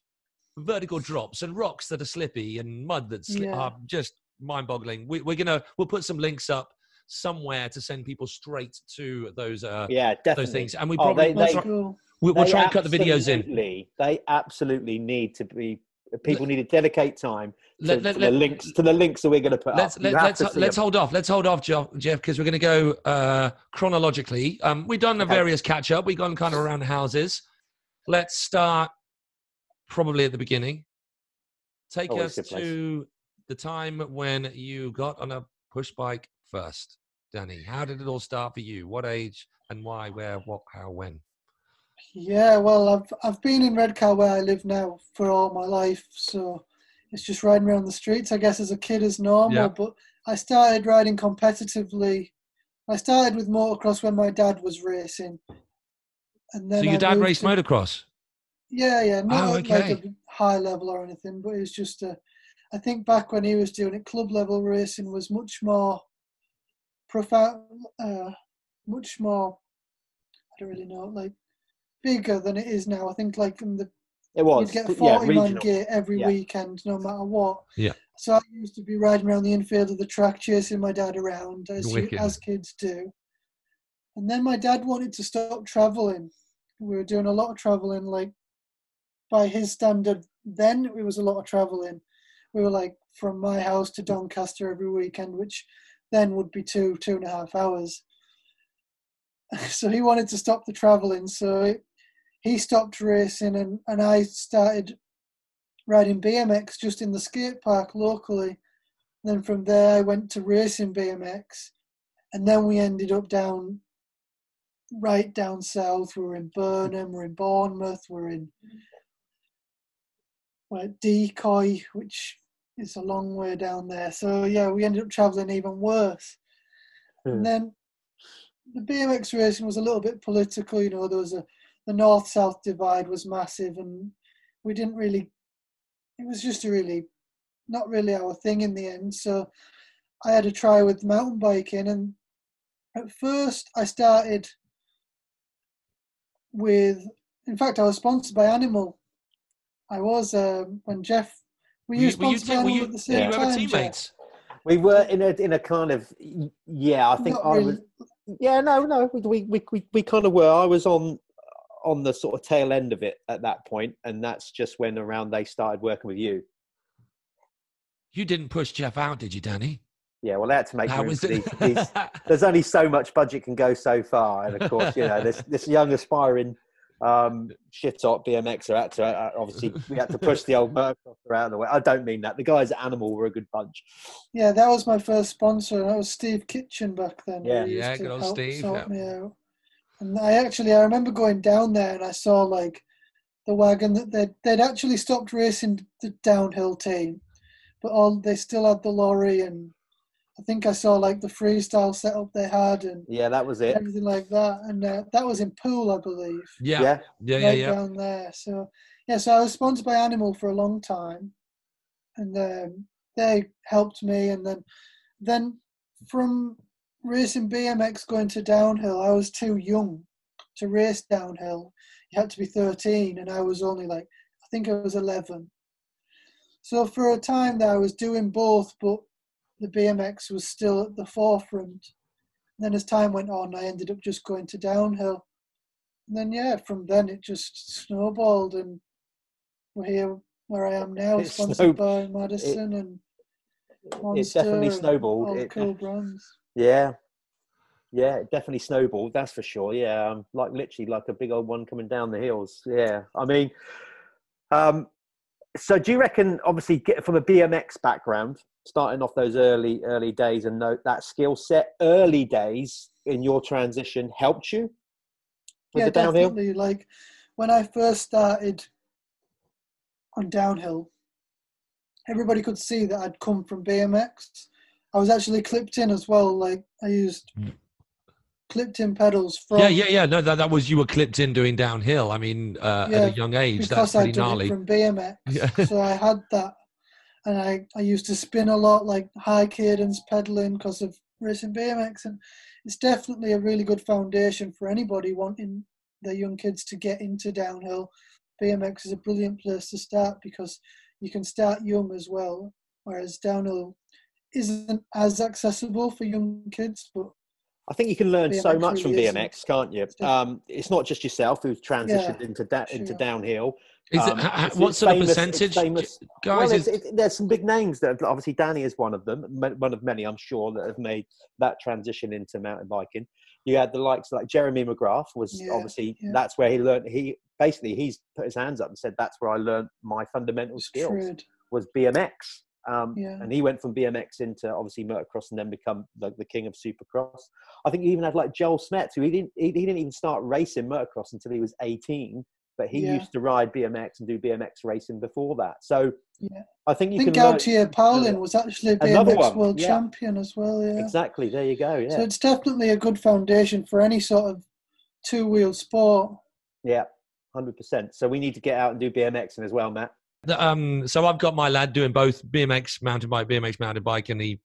vertical drops, and rocks that are slippy, and mud that's sli- yeah. just mind-boggling. We, we're gonna we'll put some links up somewhere to send people straight to those uh, Yeah, definitely. those things, and we Oh, probably they- we'll That's try, cool. we'll, we'll try and cut the videos in. They absolutely need to be. People need to dedicate time to, Let- let- to let- the links to the links that we're going to put Let's up. let, You have let's to let's hold off. Let's hold off, Jeff, because we're going to go uh, chronologically. Um, we've done the Okay. various catch up. We've gone kind of around the houses. Let's start probably at the beginning. Take Always us a good place. to the time when you got on a push bike first, Danny. How did it all start for you? What age and why? Where? What? How? When? Yeah, well, I've I've been in Redcar where I live now for all my life, so it's just riding around the streets. I guess as a kid is normal, Yeah. but I started riding competitively. I started with motocross when my dad was racing, and then so your I dad raced to- motocross. Yeah, yeah, not Oh, at like a high level or anything, but it's just a. I think back when he was doing it, club level racing was much more profound, uh, much more. I don't really know, like bigger than it is now. I think like in the It was. you'd get yeah, 40 man gear every Yeah. weekend, no matter what. Yeah. So I used to be riding around the infield of the track, chasing my dad around, as, you, as kids do. And then my dad wanted to stop traveling. We were doing a lot of traveling, like by his standard, then it was a lot of traveling. We were like from my house to Doncaster every weekend, which then would be two, two and a half hours. So he wanted to stop the traveling. So it, he stopped racing and, and I started riding BMX just in the skate park locally. And Then from there I went to racing BMX and then we ended up down right down south. We were in Burnham, we're in Bournemouth, we're in well, Decoy, which is a long way down there. So yeah, we ended up travelling even worse. Hmm. And then the BMX racing was a little bit political. You know, there was a the north south divide was massive, and we didn't really. It was just a really, not really our thing in the end. So I had a try with mountain biking, and at first I started with. In fact, I was sponsored by Animal. I was um, when Jeff. Were you Were you, sponsored were Animal you, at the were same you ever time, Jeff? teammates? We were in a in a kind of yeah. I think Not I really. was. Yeah, no, no. We we we we kind of were. I was on on the sort of tail end of it at that point, and that's just when around they started working with you. You didn't push Jeff out, did you, Danny? Yeah, well, they had to make How room was for these, these there's only so much budget can go so far, and of course, you know, this this young aspiring um, shit top BMXer had to uh, obviously we had to push the old Murcrosser out of the way. I don't mean that. The guys at Animal were a good bunch. Yeah, that was my first sponsor. That was Steve Kitchen back then. Yeah. Yeah, good old help Steve, Sort yeah. me out. And I actually, I remember going down there and I saw like the wagon that they'd, they'd actually stopped racing the downhill team, but all they still had the lorry and I think I saw like the freestyle setup they had and Yeah, that was it. everything like that. And uh, that was in Poole, I believe Yeah, Yeah, yeah, yeah, yeah. down there. So yeah, so I was sponsored by Animal for a long time, and um, they helped me. And then then from racing BMX going to downhill, I was too young to race downhill. You had to be 13, and I was only like I think I was 11. So for a time there, I was doing both, but the BMX was still at the forefront. And then as time went on, I ended up just going to downhill. And then yeah, from then it just snowballed, and we're here where I am now, it's sponsored snow- by Madison and it Monster definitely and snowballed. all the It- cool brands. Yeah, yeah, it definitely snowballed. That's for sure. Yeah, um, like literally like a big old one coming down the hills. Yeah, I mean, um, so do you reckon? Obviously, get from a BMX background, starting off those early early days, and know that skill set, early days in your transition helped you with yeah, the downhill. definitely. Like when I first started on downhill, everybody could see that I'd come from BMX. I was actually clipped in as well. Like I used clipped in pedals from Yeah, yeah, yeah. No, that, that was you were clipped in doing downhill. I mean, uh, at a young age, because that's I pretty did gnarly. it from BMX. Yeah. so I had that, and I I used to spin a lot, like high cadence pedaling because of racing BMX, and it's definitely a really good foundation for anybody wanting their young kids to get into downhill. BMX is a brilliant place to start because you can start young as well, whereas downhill isn't as accessible for young kids, but I think you can learn so BMX much from really isn't. BMX, can't you? It's Um, it's not just yourself who's transitioned Yeah, into da- into downhill. Is it, Um, h- h- what it's sort famous- of percentage, famous- guys? well, is, it's, it, there's some big names that obviously Danny is one of them, one of many, I'm sure, that have made that transition into mountain biking. You had the likes like Jeremy McGrath was Yeah, obviously yeah. that's where he learned. He basically he's put his hands up and said that's where I learned my fundamental it's skills trade. was BMX. Um, Yeah. And he went from BMX into obviously motocross and then become the, the king of supercross. I think you even had like Joel Smets, who he didn't he, he didn't even start racing motocross until he was 18, but he Yeah. used to ride BMX and do BMX racing before that. So Yeah. I think you I think can learn- Gautier Paulin was actually a BMX one, world champion as well. Yeah. exactly. There you go. Yeah, So it's definitely a good foundation for any sort of two wheel sport. yeah, hundred percent. So we need to get out and do BMXing as well, Matt. The, um, so I've got my lad doing both BMX mountain bike, BMX mountain bike, and he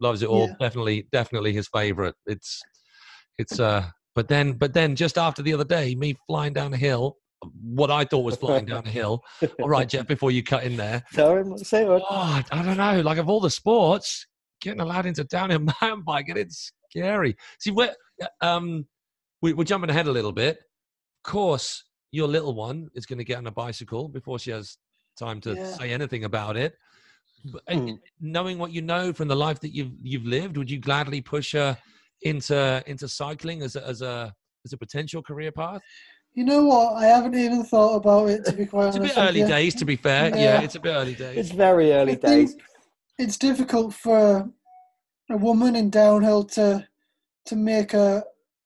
loves it all. Yeah. Definitely, definitely his favorite. It's, it's. uh But then, but then, just after the other day, me flying down a hill, what I thought was flying down a hill. All right, Jeff, before you cut in there, Tell him, say oh. I don't know. Like of all the sports, getting a lad into downhill mountain biking, it's scary. See, we're um, we, we're jumping ahead a little bit. Of course, your little one is going to get on a bicycle before she has time to Yeah. say anything about it. But, Mm. knowing what you know from the life that you've you've lived, would you gladly push her into into cycling as a, as a as a potential career path? You know what? I haven't even thought about it to be quite It's a honest. bit early you. days, to be fair. Yeah, Yeah. it's a bit early days. It's very early think days. It's difficult for a woman in downhill to to make a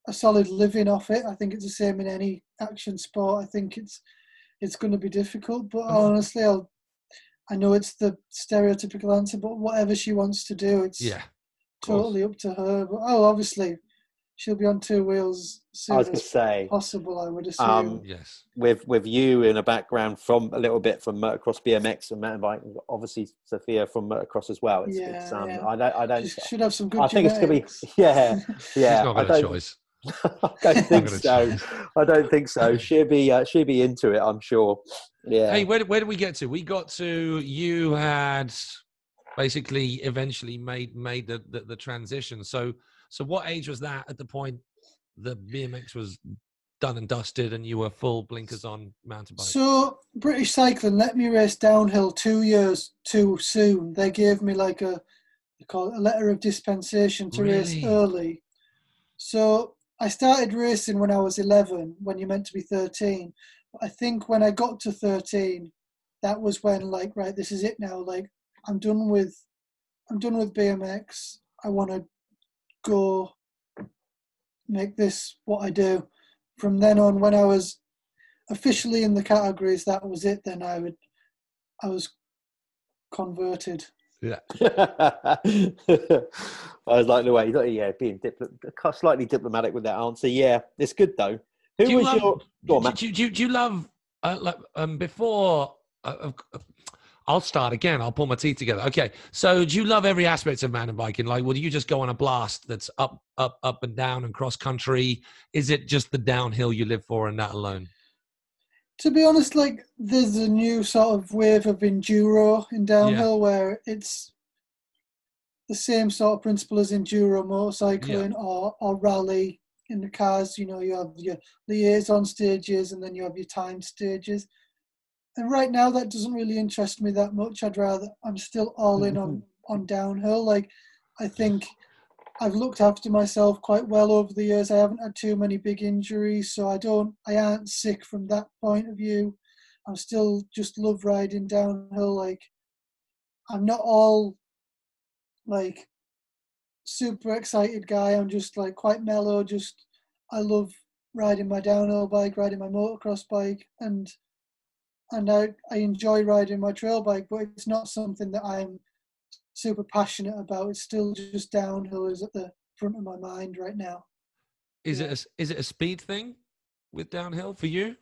a solid living off it. I think it's the same in any action sport. I think it's it's going to be difficult, but Mhm. honestly, I'll. I know it's the stereotypical answer, but whatever she wants to do, it's Yeah, totally up to her. But oh, obviously, she'll be on two wheels I was going to say, possible. I would assume. Um, yes. with with you in a background from a little bit from motocross, BMX, and mountain biking, obviously Sophia from motocross as well. It's, Yeah, it's um, yeah. I don't, I don't, She should have some good I think it's gonna be, yeah, yeah. She's not got a choice. I don't think so. I don't think so. She'll be, uh, she'll be into it. I'm sure. Yeah. Hey, where, did- where did we get to? We got to you had basically eventually made made the, the, the transition. So so what age was that at the point the BMX was done and dusted and you were full blinkers on mountain bike? So British Cycling let me race downhill two years too soon. They gave me like a they call it a letter of dispensation to race early. So I started racing when I was 11, when you're meant to be 13. But I think when I got to 13, that was when like right, this is it now. Like I'm done with I'm done with BMX. I want to go make this what I do. From then on, when I was officially in the categories, that was it. Then I would, I was converted. I was like the way yeah, being dipl- slightly diplomatic with that answer. Yeah, it's good though. Who Do you was love- your? Go on, do, do, do, do you love uh, like um before uh, uh, I'll start again. I'll pull my teeth together. Okay. So do you love every aspect of mountain biking? Like, would you just go on a blast that's up, up, up and down and cross country? Is it just the downhill you live for and that alone? To be honest, like there's a new sort of wave of enduro in downhill where it's the same sort of principle as enduro motorcycling or, or rally in the cars. You know, you have your liaison stages and then you have your time stages. And right now, that doesn't really interest me that much. I'd rather I'm still all in on mm-hmm. on downhill. Like I think I've looked after myself quite well over the years. I haven't had too many big injuries, so I don't I aren't sick from that point of view. I'm still just love riding downhill. Like I'm not all like super excited guy. I'm just like quite mellow. Just I love riding my downhill bike, riding my motocross bike, and and I, I enjoy riding my trail bike, but it's not something that I'm super passionate about. It's still just downhill is at the front of my mind right now. Is it a, s- is it a speed thing with downhill for you?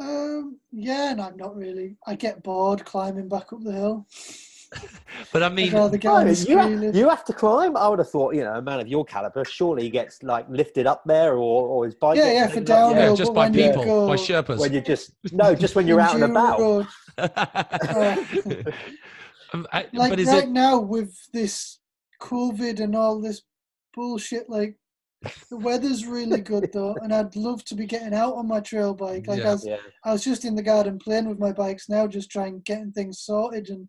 Um, yeah, and I'm not really. I get bored climbing back up the hill. But I mean, rather get No, you, have, you have to climb. I would have thought, you know, a man of your caliber surely gets like lifted up there, or, or his bike. Yeah, yeah, for lifted up, yeah, just by people, go- by Sherpas. When you just no, just when you're out and Enduro about. road. Um, I- like but is right it? now with this COVID and all this bullshit, like the weather's really good though, and I'd love to be getting out on my trail bike. Like Yeah. I, was, Yeah, I was just in the garden playing with my bikes now, just trying getting things sorted, and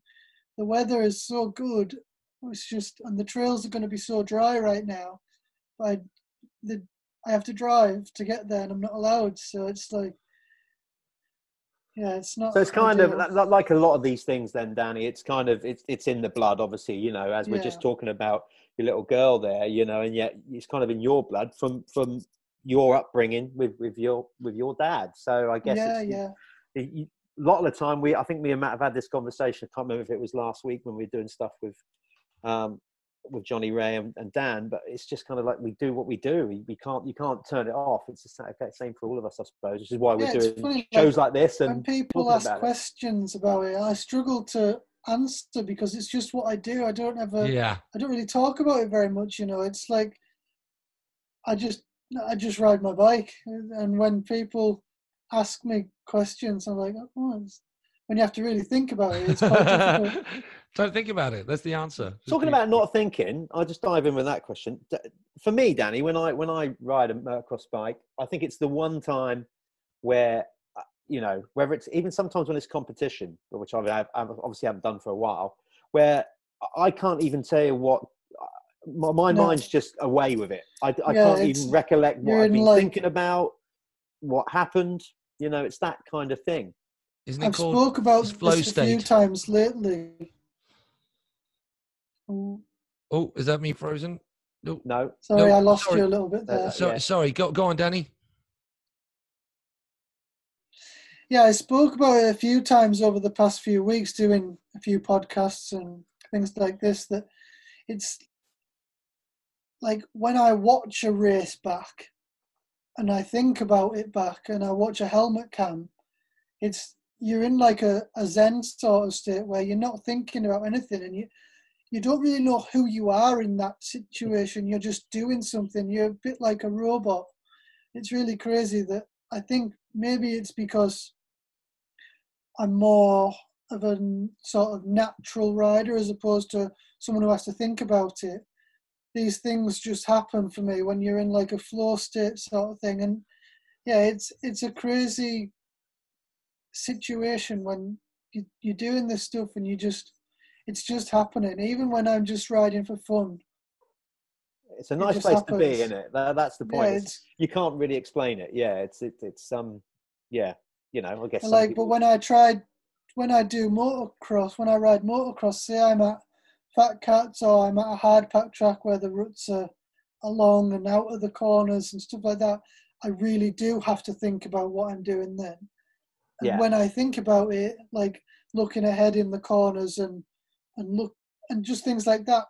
the weather is so good. It's just, and the trails are going to be so dry right now. But I, the, I have to drive to get there, and I'm not allowed. So it's like, yeah, it's not. so it's kind of ideal. li- like a lot of these things. Then, Danny, it's kind of it's it's in the blood, obviously. You know, as we're just talking about your little girl there, you know, and yet it's kind of in your blood from from your upbringing with with your with your dad. So I guess yeah, it's, yeah. you- you- a lot of the time we i think me and matt have had this conversation i can't remember if it was last week when we were doing stuff with um with johnny ray and, and dan but it's just kind of like we do what we do we, we can't you can't turn it off it's the sa- same for all of us i suppose which is why we're Yeah, doing funny, shows like, like this when and people ask about it. questions about it, I struggle to answer because it's just what I do. I don't ever, Yeah, I don't really talk about it very much. You know, it's like I just, I just ride my bike, and when people ask me questions, I'm like, oh, when you have to really think about it, it's quite difficult. Don't think about it. That's the answer. Just talking be- about not thinking i'll just dive in with that question for me danny when i when i ride a motocross bike i think it's the one time where uh, you know whether it's even sometimes when it's competition which i've, I've I've obviously haven't done for a while where i can't even tell you what uh, my, my No. mind's just away with it i, I Yeah, can't even recollect what i've been like- thinking about what happened you know it's that kind of thing Isn't it I've called? spoke about it's flow this a few times lately. Oh, Oh, is that me frozen? No. no sorry, No, I lost sorry. you a little bit there. So, yeah. Sorry, go go on, Danny. Yeah, I spoke about it a few times over the past few weeks, doing a few podcasts and things like this. That it's like when I watch a race back and I think about it back and I watch a helmet cam, it's you're in like a, a zen sort of state where you're not thinking about anything and you you don't really know who you are in that situation. You're just doing something. You're a bit like a robot. It's really crazy that I think maybe it's because I'm more of a sort of natural rider as opposed to someone who has to think about it. These things just happen for me when you're in like a flow state sort of thing, and yeah, it's it's a crazy situation when you, you're doing this stuff and you just it's just happening. Even when I'm just riding for fun, it's a nice just place to be happens. isn't it that, that's the yeah, point It's- it's you can't really explain it. Yeah, it's it, it's um yeah, you know, I guess like people- but when i tried when i do motocross when i ride motocross say i'm at fat cats or i'm at a hard pack track where the ruts are along and out of the corners and stuff like that i really do have to think about what i'm doing then and Yeah. when i think about it like looking ahead in the corners and and look and just things like that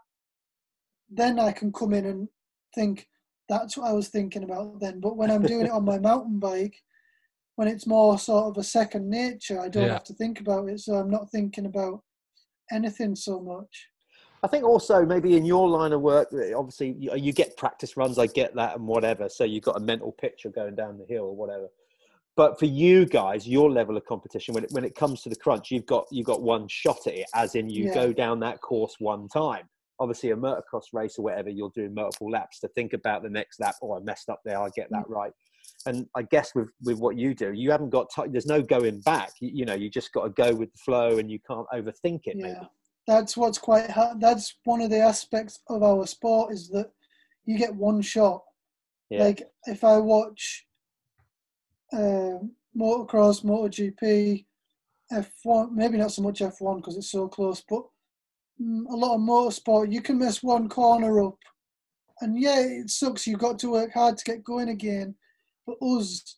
then i can come in and think that's what i was thinking about then but when i'm doing it on my mountain bike when it's more sort of a second nature, I don't Yeah. have to think about it, so I'm not thinking about anything so much. I think also maybe in your line of work, eh, obviously you, you get practice runs. I get that and whatever. So you've got a mental picture going down the hill or whatever. But for you guys, your level of competition when it, when it comes to the crunch, you've got you've got one shot at it, as in you Yeah. go down that course one time. Obviously, a motocross race or whatever, you're doing multiple laps to think about the next lap. Oh, I messed up there. I get that mm. right. And I guess with with what you do, you haven't got. T- there's no going back. You, you know, you just got to go with the flow, and you can't overthink it. Yeah, Maybe. that's what's quite hard. That's one of the aspects of our sport is that you get one shot. Yeah. Like if I watch um motocross, MotoGP, F1, maybe not so much F1 because it's so close, but mm, a lot of motorsport, you can mess one corner up, and yeah, it sucks. You've got to work hard to get going again. But us,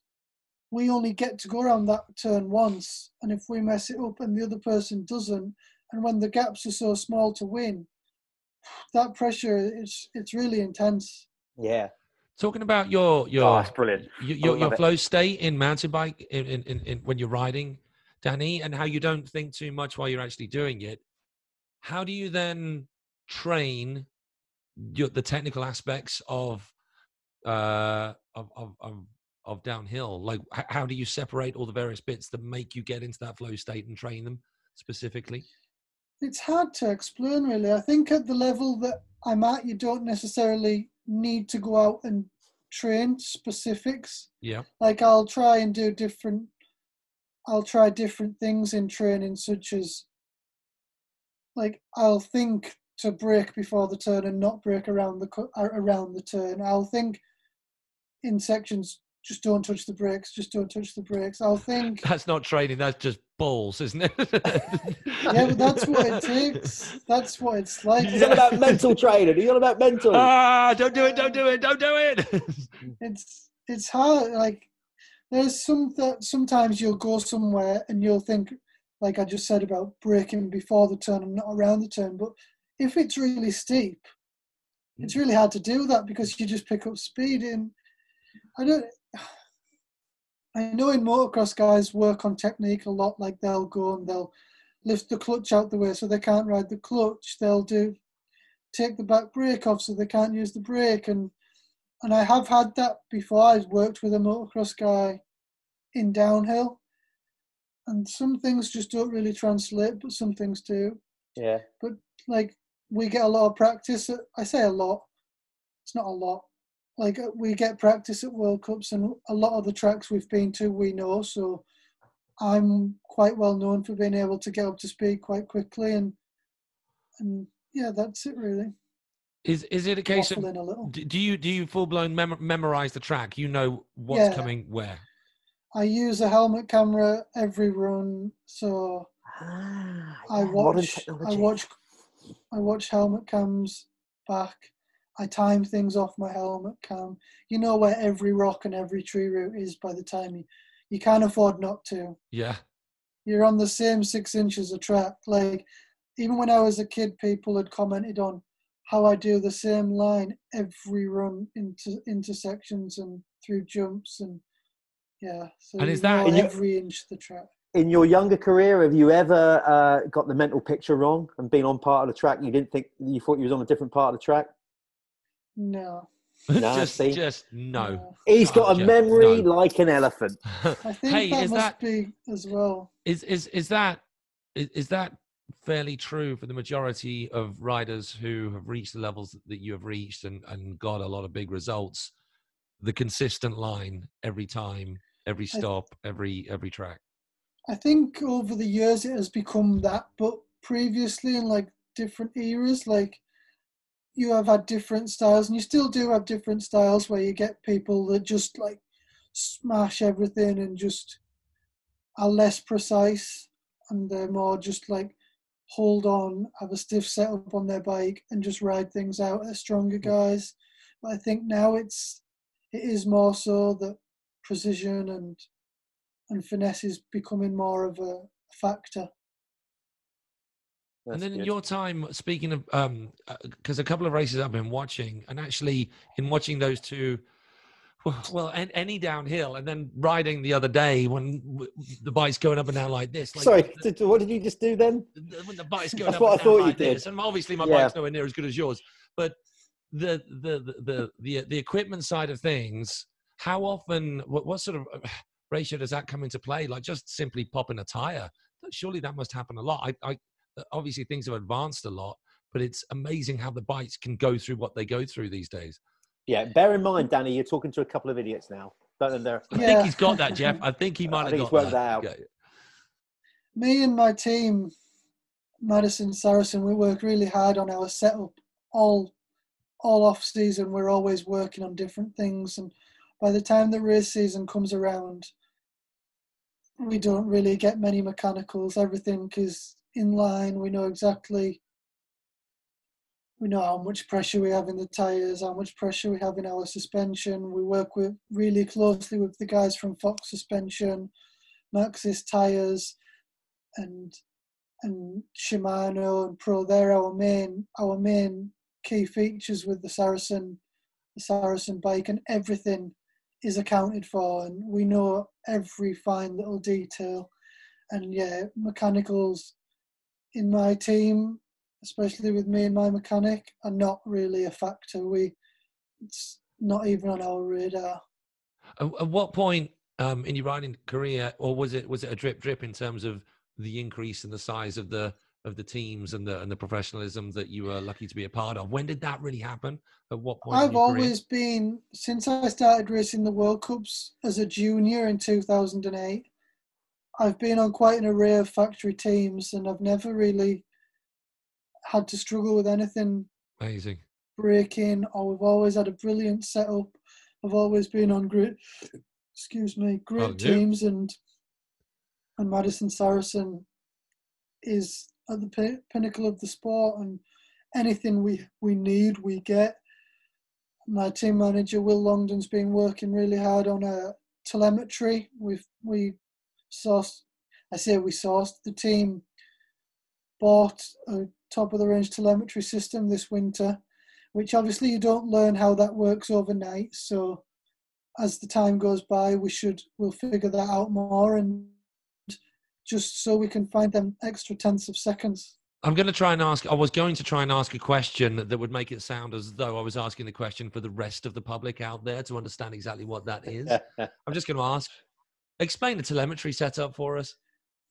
we only get to go around that turn once, and if we mess it up and the other person doesn't, and when the gaps are so small to win, that pressure is it's really intense. Yeah. Talking about your Oh, your that's brilliant. your, your, your flow state in mountain bike in, in, in, in when you're riding, Danny, and how you don't think too much while you're actually doing it. How do you then train your, the technical aspects of uh of, of, of of downhill? Like how do you separate all the various bits that make you get into that flow state and train them specifically? It's hard to explain, really. I think at the level that I'm at, you don't necessarily need to go out and train specifics. Yeah. Like I'll try and do different. I'll try different things in training, such as like I'll think to brake before the turn and not brake around the around the turn. I'll think in sections, just don't touch the brakes, just don't touch the brakes. I'll think, That's not training, that's just balls, isn't it? yeah, but that's what it takes. That's what it's like. He's on about mental training. He's on about mental. Ah, don't do it, don't do it, don't do it. it's it's hard like there's some that sometimes you'll go somewhere and you'll think like i just said about braking before the turn and not around the turn but if it's really steep it's really hard to do that because you just pick up speed and i don't i know in motocross guys work on technique a lot like they'll go and they'll lift the clutch out the way so they can't ride the clutch they'll do take the back brake off so they can't use the brake and and I have had that before. I've worked with a motocross guy in downhill, and some things just don't really translate, but some things do. Yeah. But like we get a lot of practice. At, I say a lot. It's not a lot. Like uh, we get practice at World Cups, and a lot of the tracks we've been to, we know. So I'm quite well known for being able to get up to speed quite quickly, and and yeah, that's it really. Is is it a case of a little. do you do you full blown mem- memorize the track? You know what's Yeah. coming where. I use a helmet camera every run, so Ah, I yeah, modern watch I watch I watch helmet cams back. I time things off my helmet cam. You know where every rock and every tree root is by the time you you can't afford not to. Yeah. You're on the same six inches of track. Like even when I was a kid, people had commented on how I do the same line every run into intersections and through jumps and yeah. So And is that- know And you- every inch of the track? In your younger career, have you ever uh, got the mental picture wrong and been on part of the track? You didn't think you thought you was on a different part of the track. No. No, just see? just no. no. He's Oh, got a Jeff, memory no. like an elephant. I think hey, that is must that be as well. is is is that is, is that fairly true for the majority of riders who have reached the levels that you have reached and and got a lot of big results? The consistent line every time, every I- stop, every every track. I think over the years it has become that, but previously in like different eras, like you have had different styles, and you still do have different styles where you get people that just like smash everything and just are less precise, and they're more just like hold on, have a stiff setup on their bike, and just ride things out. They're stronger mm. guys, but I think now it's it is more so that precision and and finesse is becoming more of a factor. And That's then in your time, speaking of, um, because a couple of races I've been watching, and actually in watching those two, well, well any downhill, and then riding the other day when w- the bike's going up and down like this. Like Sorry, the- did- what did you just do then? the- when the bike's going That's up what and I down thought you like did. this, and obviously my Yeah. bike's nowhere near as good as yours, but the the the the the, the equipment side of things, how often, what, what sort of uh, ratio does that come into play? Like just simply popping a tire, surely that must happen a lot. I, I Uh, obviously things have advanced a lot, but it's amazing how the bikes can go through what they go through these days. Yeah, bear in mind, Danny, you're talking to a couple of idiots now. Don't underestimate. I think he's got that, Jeff. I think he might I have think got he's worked that. that out. Me and my team, Madison Saracen, we work really hard on our setup all all off season. We're always working on different things, and by the time the race season comes around, we don't really get many mechanicals. Everything is in line. We know exactly. We know how much pressure we have in the tires, how much pressure we have in our suspension. We work with really closely with the guys from Fox Suspension, Maxxis tires, and and Shimano and Pro. They're our main our main key features with the Saracen the Saracen bike, and everything is accounted for, and we know every fine little detail. And yeah, mechanicals in my team, especially with me and my mechanic, are not really a factor. We it's not even on our radar. At, at what point um, in your riding career, or was it was it a drip drip in terms of the increase in the size of the of the teams and the and the professionalism that you were lucky to be a part of? When did that really happen? At what point? I've always been since I started racing the World Cups as a junior in 2008. I've been on quite an array of factory teams, and I've never really had to struggle with anything amazing breaking. Or we've always had a brilliant setup. I've always been on great, excuse me, great Oh, teams, and and Madison Saracen is at the pi- pinnacle of the sport, and anything we we need, we get. My team manager Will Longden's been working really hard on a telemetry. We've we sourced, I say we sourced the team bought a top of the range telemetry system this winter, which obviously you don't learn how that works overnight. So as the time goes by, we should we'll figure that out more and just so we can find them extra tenths of seconds. I'm going to try and ask. I was going to try and ask a question that would make it sound as though I was asking the question for the rest of the public out there to understand exactly what that is. I'm just going to ask. Explain the telemetry setup for us.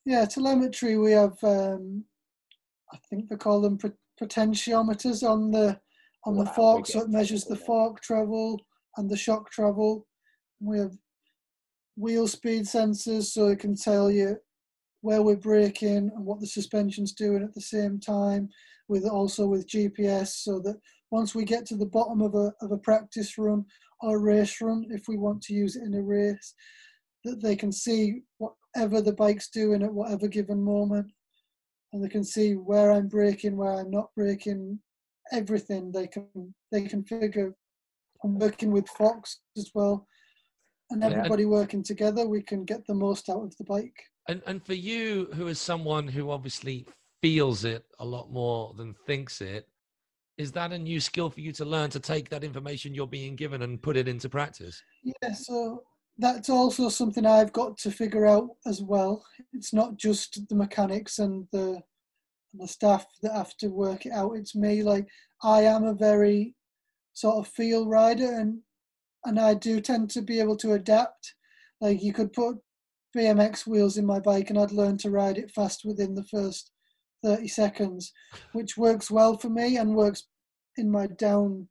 Yeah, telemetry. We have, um, I think they call them pot- potentiometers on the on the Wow, fork, so it measures the fork travel and the shock travel. We have wheel speed sensors, so it can tell you where we're braking and what the suspension's doing at the same time. With also with GPS, so that once we get to the bottom of a of a practice run or a race run, if we want to use it in a race, that they can see whatever the bike's doing at whatever given moment, and they can see where I'm braking, where I'm not braking, everything. They can they can figure. I'm working with Fox as well, and Yeah, everybody working together, we can get the most out of the bike. And and for you, who is someone who obviously feels it a lot more than thinks it, is that a new skill for you to learn to take that information you're being given and put it into practice? Yeah, so that's also something I've got to figure out as well. It's not just the mechanics and the the staff that have to work it out. It's me. Like I am a very sort of feel rider, and and I do tend to be able to adapt. Like you could put BMX wheels in my bike, and I'd learn to ride it fast within the first thirty seconds, which works well for me and works in my down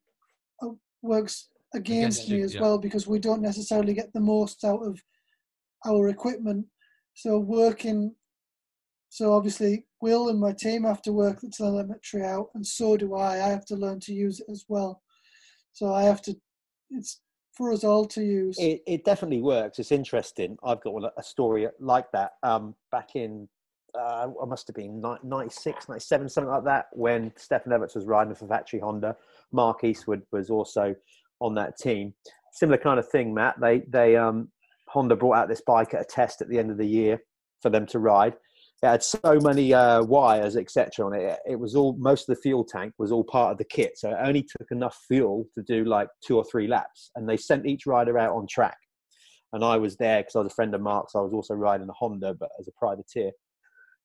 uh, works against, Against me you, as yeah. well because we don't necessarily get the most out of our equipment. So working, so obviously Will and my team have to work the telemetry out, and so do I. I have to learn to use it as well. So I have to. It's for us all to use. it, it definitely works. It's interesting. I've got a story like that. Um, back in, uh, I must have been 96, 97, something like that, when Stefan Everts was riding for Factory Honda. Mark Eastwood was also on that team. Similar kind of thing, Matt. They, they, um, Honda brought out this bike at a test at the end of the year for them to ride. It had so many uh, wires, etc. on it. It was all most of the fuel tank was all part of the kit, so it only took enough fuel to do like two or three laps. And they sent each rider out on track, and I was there because I was a friend of Mark's. I was also riding a Honda, but as a privateer.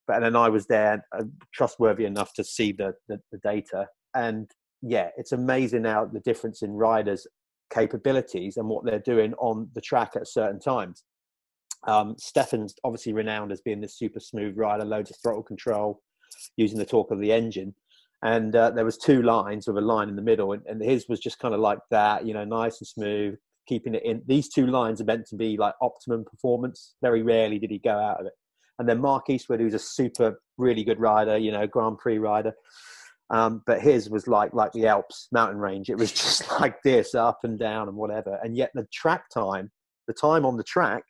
But then I was there, uh, trustworthy enough to see the, the the data. And yeah, it's amazing now the difference in riders' capabilities and what they're doing on the track at certain times. Um, Stefan's obviously renowned as being this super smooth rider, loads of throttle control, using the torque of the engine. And uh, there was two lines with a line in the middle, and, and his was just kind of like that, you know, nice and smooth, keeping it in. These two lines are meant to be like optimum performance. Very rarely did he go out of it. And then Mark Eastwood, who's a super, really good rider, you know, Grand Prix rider. Um, but his was like like the Alps mountain range. It was just like this, up and down and whatever. And yet the track time, the time on the track,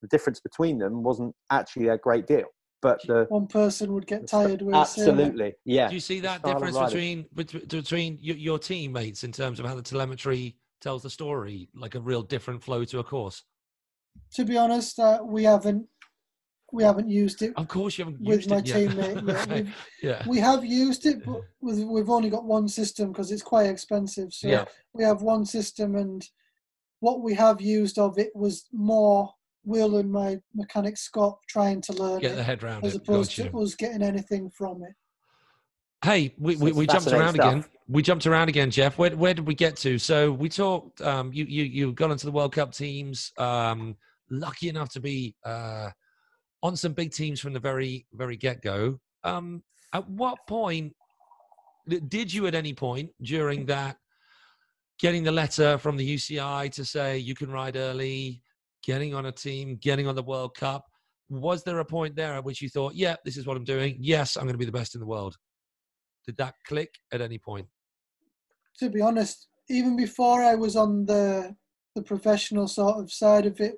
the difference between them wasn't actually a great deal. But the One person would get tired with a sailor. absolutely, yeah. Do you see that difference between between your, your teammates in terms of how the telemetry tells the story, like a real different flow to a course? To be honest, uh, we haven't we haven't used it Of course, you haven't with my it yet. teammate. yet. We've, Yeah. we have used it, but with, we've only got one system because it's quite expensive. So Yeah. we have one system, and what we have used of it was more Will and my mechanic Scott trying to learn Get the head round as it. opposed Gotcha. to us getting anything from it. Hey, we, we, we jumped around stuff. again. We jumped around again, Jeff. Where, where did we get to? So we talked. Um, you you you got into the World Cup teams. Um, lucky enough to be uh, on some big teams from the very very get go. Um, at what point did you at any point during that getting the letter from the UCI to say you can ride early, getting on a team, getting on the World Cup? Was there a point there at which you thought, yeah, this is what I'm doing. Yes, I'm going to be the best in the world. Did that click at any point? to be honest, even before I was on the the professional sort of side of it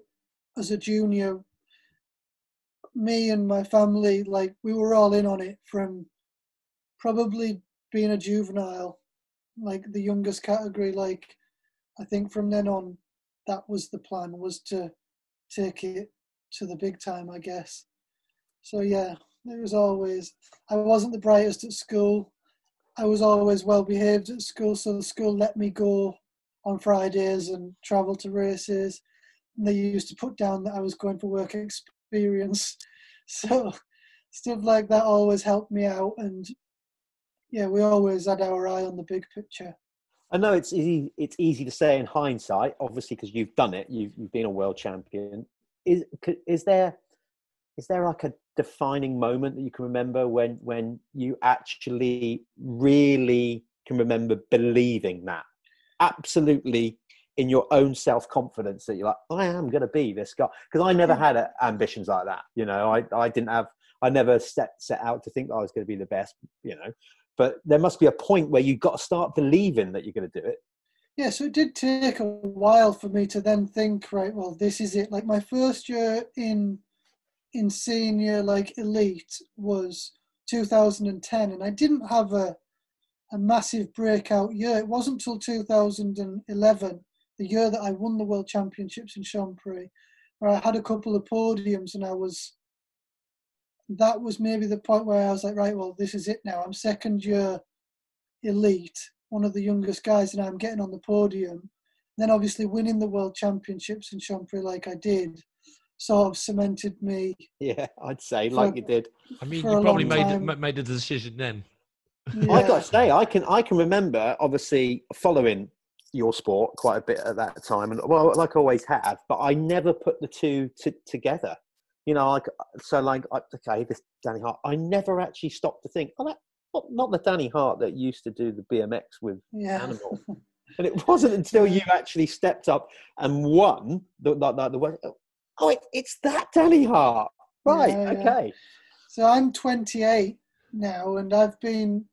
as a junior, me and my family, like we were all in on it from probably being a juvenile, like the youngest category. Like I think from then on, that was the plan was to take it to the big time, I guess. So yeah, it was always. I wasn't the brightest at school. I was always well behaved at school, so the school let me go on Fridays and travel to races. And they used to put down that I was going for work experience. So stuff like that always helped me out. And yeah, we always had our eye on the big picture. I know it's easy. It's easy to say in hindsight, obviously, because you've done it. You've you've been a world champion. Is is there is there like a defining moment that you can remember when when you actually really can remember believing that absolutely in your own self confidence that you're like, I am going to be this guy. Because I never had uh, ambitions like that. You know, I I didn't have. I never set set out to think I was going to be the best. You know, but there must be a point where you've got to start believing that you're going to do it. Yeah, so it did take a while for me to then think, right, well, this is it. Like my first year in in senior like elite was 2010 and I didn't have a a massive breakout year. It wasn't until 2011, the year that I won the world championships in Champéry, where I had a couple of podiums and I was that was maybe the point where I was like, right, well, this is it now. I'm second year elite, one of the youngest guys, and I'm getting on the podium. Then obviously winning the world championships in Champéry like I did sort of cemented me. Yeah, I'd say like For- you did. I mean, you probably made time. made a decision then. I got to say, I can I can remember obviously following your sport quite a bit at that time, and well, like I always have, but I never put the two t- together. You know, like so, like okay, this Danny Hart. I never actually stopped to think, oh, that not, not the Danny Hart that used to do the BMX with yeah. Animal. And it wasn't until you actually stepped up and won the the, the, the way- oh, it, it's that Danny Hart, right? Yeah, yeah. okay, So I'm 28 now, and I've been,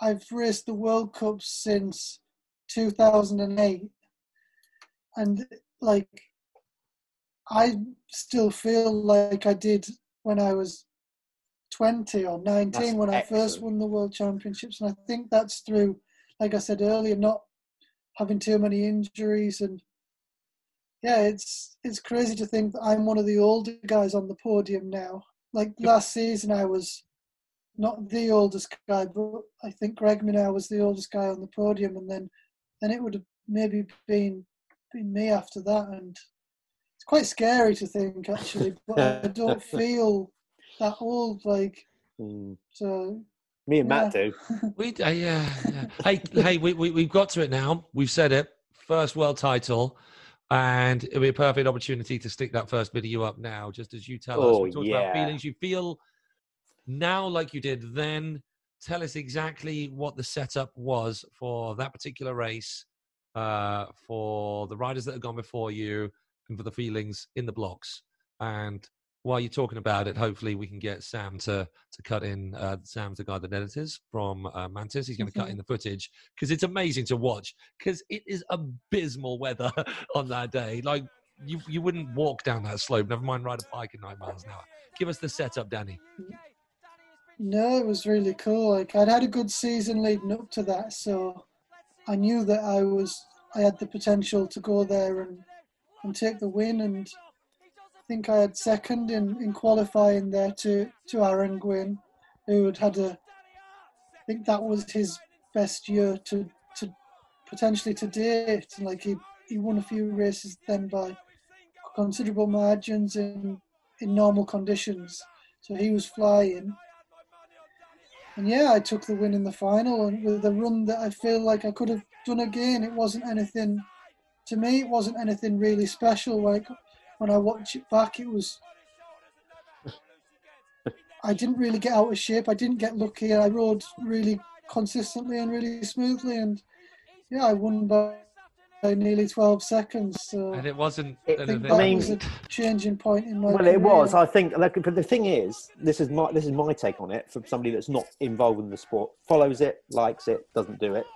I've raced the World Cup since 2008, and like, I still feel like I did when I was 20 or 19 That's when I first won the World Championships, and I think that's through, like I said earlier, not having too many injuries. And. Yeah, it's it's crazy to think that I'm one of the older guys on the podium now. Like last season I was not the oldest guy, but I think Greg Minnaar was the oldest guy on the podium, and then then it would have maybe been been me after that, and it's quite scary to think actually, but I don't feel that old. Like Mm. so, me and Matt Yeah. do. We uh, yeah, yeah. Hey hey, we, we we've got to it now. We've said it. First world title. And it'll be a perfect opportunity to stick that first video up now, just as you tell us. Oh, We talked about yeah. feelings you feel now like you did then. Tell us exactly what the setup was for that particular race, uh, for the riders that have gone before you, and for the feelings in the blocks. And while you're talking about it, hopefully we can get Sam to to cut in. Uh, Sam's the guy that editors from uh, Mantis. He's going to cut Mhm. in the footage because it's amazing to watch. Because it is abysmal weather on that day. Like you you wouldn't walk down that slope. Never mind ride a bike at nine miles an hour. Give us the setup, Danny. No, it was really cool. Like I'd had a good season leading up to that, so I knew that I was I had the potential to go there and and take the win and I think I had second in, in qualifying there to, to Aaron Gwin, who had had a, I think that was his best year to, to potentially to date. Like he, he won a few races then by considerable margins in, in normal conditions. So he was flying. And yeah, I took the win in the final and with a run that I feel like I could have done again. It wasn't anything, to me, it wasn't anything really special. Like when I watch it back, it was. I didn't really get out of shape. I didn't get lucky. And I rode really consistently and really smoothly, and yeah, I won by nearly 12 seconds. So And it wasn't. It- an I think event- that mean- was a changing point in my Well, it was. I think. Like, but the thing is, this is my this is my take on it from somebody that's not involved in the sport, follows it, likes it, doesn't do it.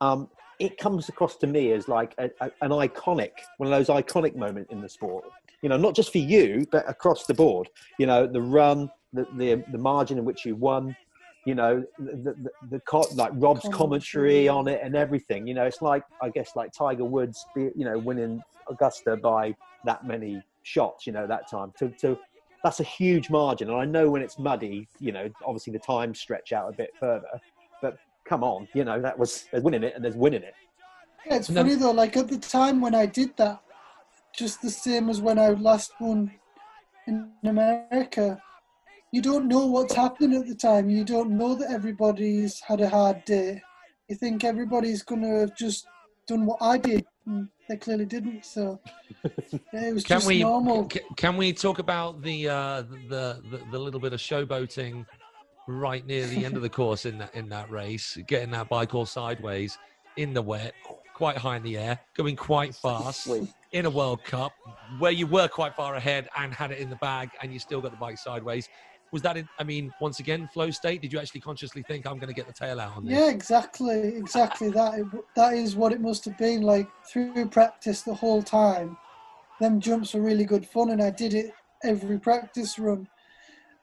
Um, it comes across to me as like a, a, an iconic, one of those iconic moments in the sport. You know, not just for you, but across the board. You know, the run, the the, the margin in which you won. You know, the the, the co- like Rob's Commentary. commentary on it and everything. You know, it's like I guess like Tiger Woods, you know, winning Augusta by that many shots. You know, that time to to that's a huge margin. And I know when it's muddy, you know, obviously the times stretch out a bit further. But come on, you know, that was there's winning it and there's winning it. Yeah, it's funny though. Like at the time when I did that, just the same as when I last won in America. You don't know what's happening at the time. You don't know that everybody's had a hard day. You think everybody's gonna have just done what I did. And they clearly didn't. So yeah, it was Can just we normal. ca- can we talk about the, uh, the the the little bit of showboating right near the end of the course in that in that race, getting that bike all sideways in the wet, quite high in the air, going quite fast in a World Cup where you were quite far ahead and had it in the bag and you still got the bike sideways. Was that in, I mean, once again, flow state? Did you actually consciously think I'm going to get the tail out on this? Yeah, exactly, exactly that. It, that is what it must have been like through practice the whole time. Them jumps were really good fun, and I did it every practice run.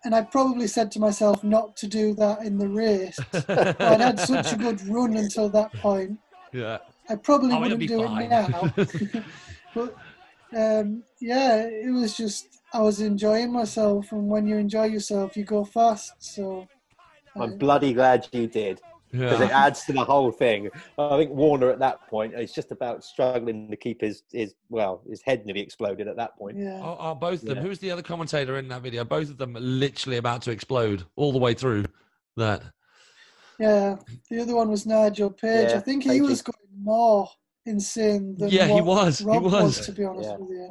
And I probably said to myself not to do that in the race. I'd had such a good run until that point. yeah. I probably Oh, wouldn't do fine. it now. but um, yeah, it was just I was enjoying myself, and when you enjoy yourself, you go fast. So I'm uh, bloody glad you did because it adds to the whole thing. I think Warner at that point is just about struggling to keep his his well his head nearly exploded at that point. yeah. Are, are both of them? Yeah. Who's the other commentator in that video? Both of them are literally about to explode all the way through that. Yeah, the other one was Nigel Page. Yeah, I think he Pagey. was going more insane than Yeah, he what was, he Rob was. to be honest Yeah. with you.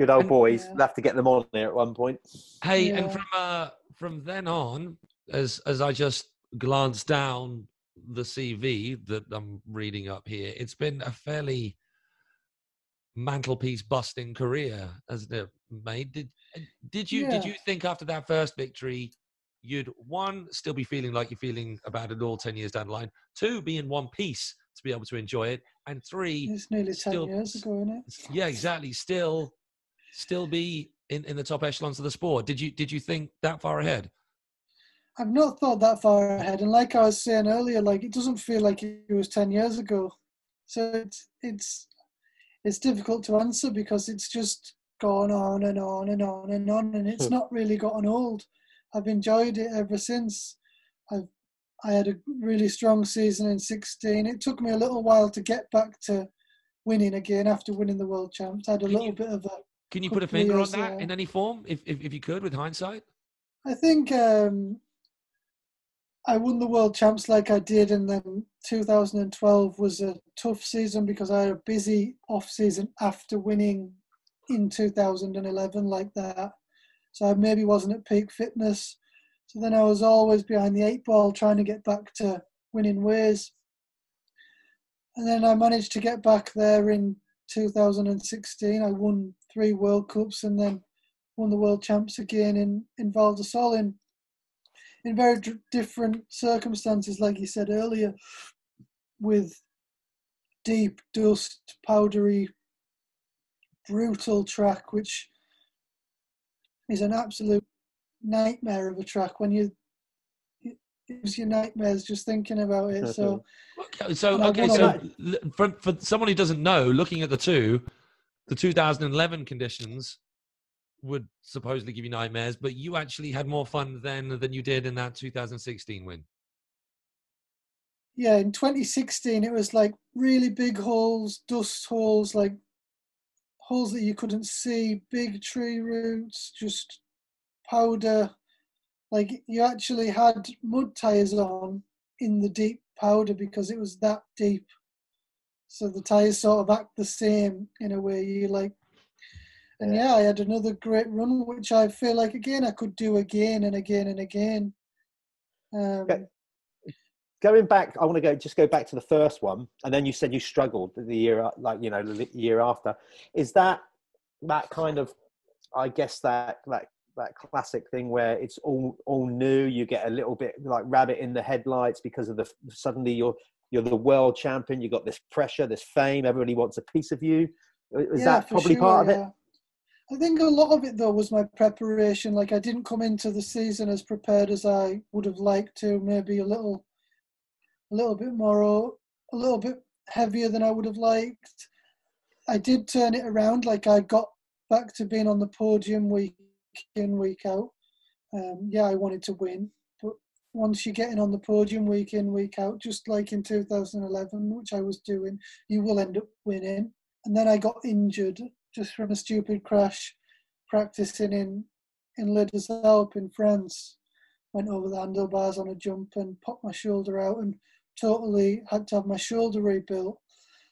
Good old And- boys. Yeah. We'll have to get them on there at one point. Hey, and from uh, from then on, as as I just glanced down the CV that I'm reading up here, it's been a fairly mantelpiece busting career, hasn't it, mate? Did did you did you think after that first victory, you'd one still be feeling like you're feeling about it all ten years down the line, two be in one piece to be able to enjoy it, and three It's nearly ten Still- years ago, isn't it? yeah exactly still still be in, in the top echelons of the sport did you did you think that far ahead I've not thought that far ahead, and like I was saying earlier, like it doesn't feel like it was ten years ago. So it's it's it's difficult to answer because it's just gone on and on and on and on, and it's hmm. not really gotten old. I've enjoyed it ever since. I've I had a really strong season in 16. It took me a little while to get back to winning again after winning the world champs. I had a little bit of a can you put a finger on that in any form if, if if you could with hindsight I think um, I won the world champs like I did, and then 2012 was a tough season because I had a busy off season after winning in 2011 like that. So I maybe wasn't at peak fitness. So then I was always behind the eight ball trying to get back to winning ways. And then I managed to get back there in 2016. I won three World Cups and then won the world champs again in in Val di Sole in in very d- different circumstances, like you said earlier, with deep dust, powdery, brutal track, which is an absolute nightmare of a track. When you it gives you nightmares just thinking about it. So okay so okay so for, for someone who doesn't know looking at the two the 2011 conditions would supposedly give you nightmares, but you actually had more fun then than you did in that 2016 win. Yeah, in 2016 it was like really big holes, dust holes, like holes that you couldn't see, big tree roots, just powder. Like you actually had mud tires on in the deep powder because it was that deep. So the tires sort of act the same in a way. You like, and yeah, I had another great run, which I feel like again I could do again and again and again. Um, Okay. Going back, I want to go just go back to the first one, and then you said you struggled the year, like you know, the year after. Is that that kind of, I guess that that that classic thing where it's all all new. You get a little bit like rabbit in the headlights because of the suddenly you're you're the world champion. You've got this pressure, this fame. Everybody wants a piece of you. Is that probably sure, part of it? yeah. I think a lot of it though was my preparation. Like I didn't come into the season as prepared as I would have liked to. Maybe a little, a little bit more, a little bit heavier than I would have liked. I did turn it around. Like I got back to being on the podium week in, week out. Um, yeah, I wanted to win, once you're getting on the podium week in, week out, just like in 2011, which I was doing, you will end up winning. And then I got injured just from a stupid crash practicing in in Les Alpes in France. Went over the handlebars on a jump and popped my shoulder out and totally had to have my shoulder rebuilt.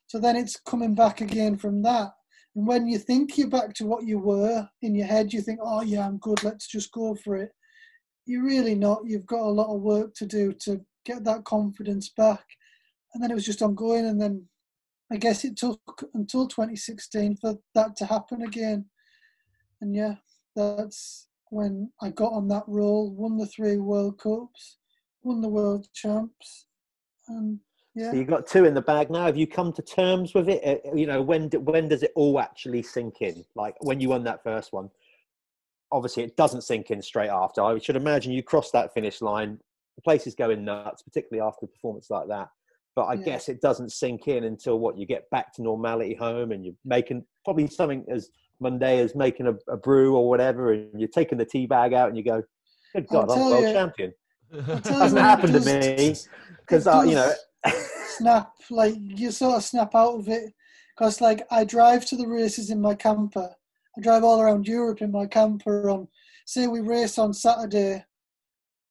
So then it's coming back again from that. And when you think you're back to what you were in your head, you think, oh, yeah, I'm good, let's just go for it. You're really not. You've got a lot of work to do to get that confidence back. And then it was just ongoing. And then I guess it took until 2016 for that to happen again. And yeah, that's when I got on that roll, won the three World Cups, won the World Champs, and yeah. So you got two in the bag now. Have you come to terms with it? Uh, You know, when when does it all actually sink in? Like when you won that first one, obviously it doesn't sink in straight after. I should imagine you cross that finish line, the place is going nuts, particularly after a performance like that. But I Yeah. guess it doesn't sink in until what you get back to normality home, and you're making probably something as mundane as making a, a brew or whatever, and you're taking the tea bag out, and you go, "Good God, I'm world you- champion." I'll tell you Hasn't happened to me because uh, you know. snap like you sort of snap out of it because like i drive to the races in my camper i drive all around europe in my camper on say we race on saturday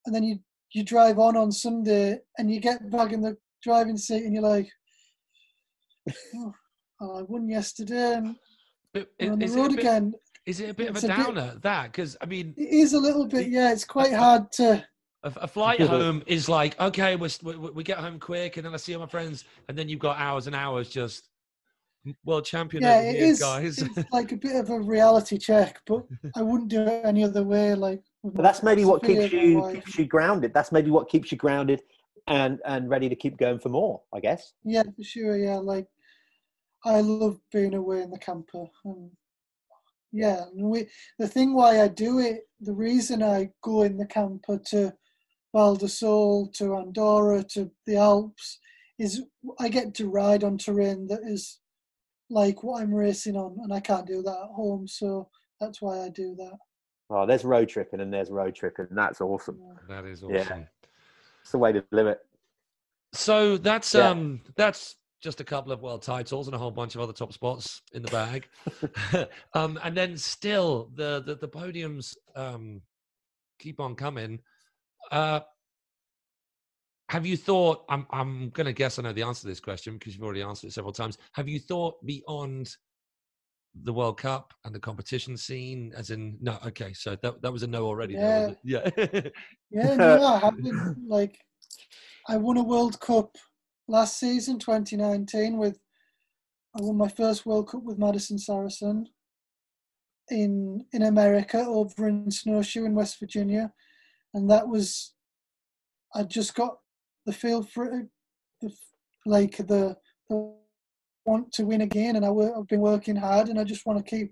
and then you you drive on on sunday and you get back in the driving seat and you're like oh, i won yesterday and But we're on the is it a road bit- again Is it a bit of It's a a bit- downer that? Because I mean, it is a little bit yeah it's quite hard to a, a flight home is like okay, we're, we, we get home quick, and then I see all my friends, and then you've got hours and hours just world champion yeah over it here, is guys. it's like a bit of a reality check but i wouldn't do it any other way like But that's maybe what keeps you wife. keeps you grounded. That's maybe what keeps you grounded and and ready to keep going for more. I guess. Yeah, for sure. Yeah, like I love being away in the camper, and yeah, and we. The thing why I do it, the reason I go in the camper to Val di Sole, to Andorra, to the Alps, is I get to ride on terrain that is like what I'm racing on, and I can't do that at home. So that's why I do that. Oh, there's road tripping and there's road tripping. And that's awesome. that is Yeah. awesome. It's the way to live it. So that's Yeah. um that's just a couple of world titles and a whole bunch of other top spots in the bag. um and then still the the, the podiums um keep on coming. Uh have you thought I'm I'm gonna guess I know the answer to this question because you've already answered it several times. Have you thought beyond the World Cup and the competition scene as in no okay so that that was a no already was yeah Yeah, no, I haven't. Like, I won a World Cup last season, 2019, with I won my first World Cup with Madison Saracen in in America over in Snowshoe in West Virginia, and that was I just got the feel for the, like the, the want to win again, and I work, I've been working hard, and I just want to keep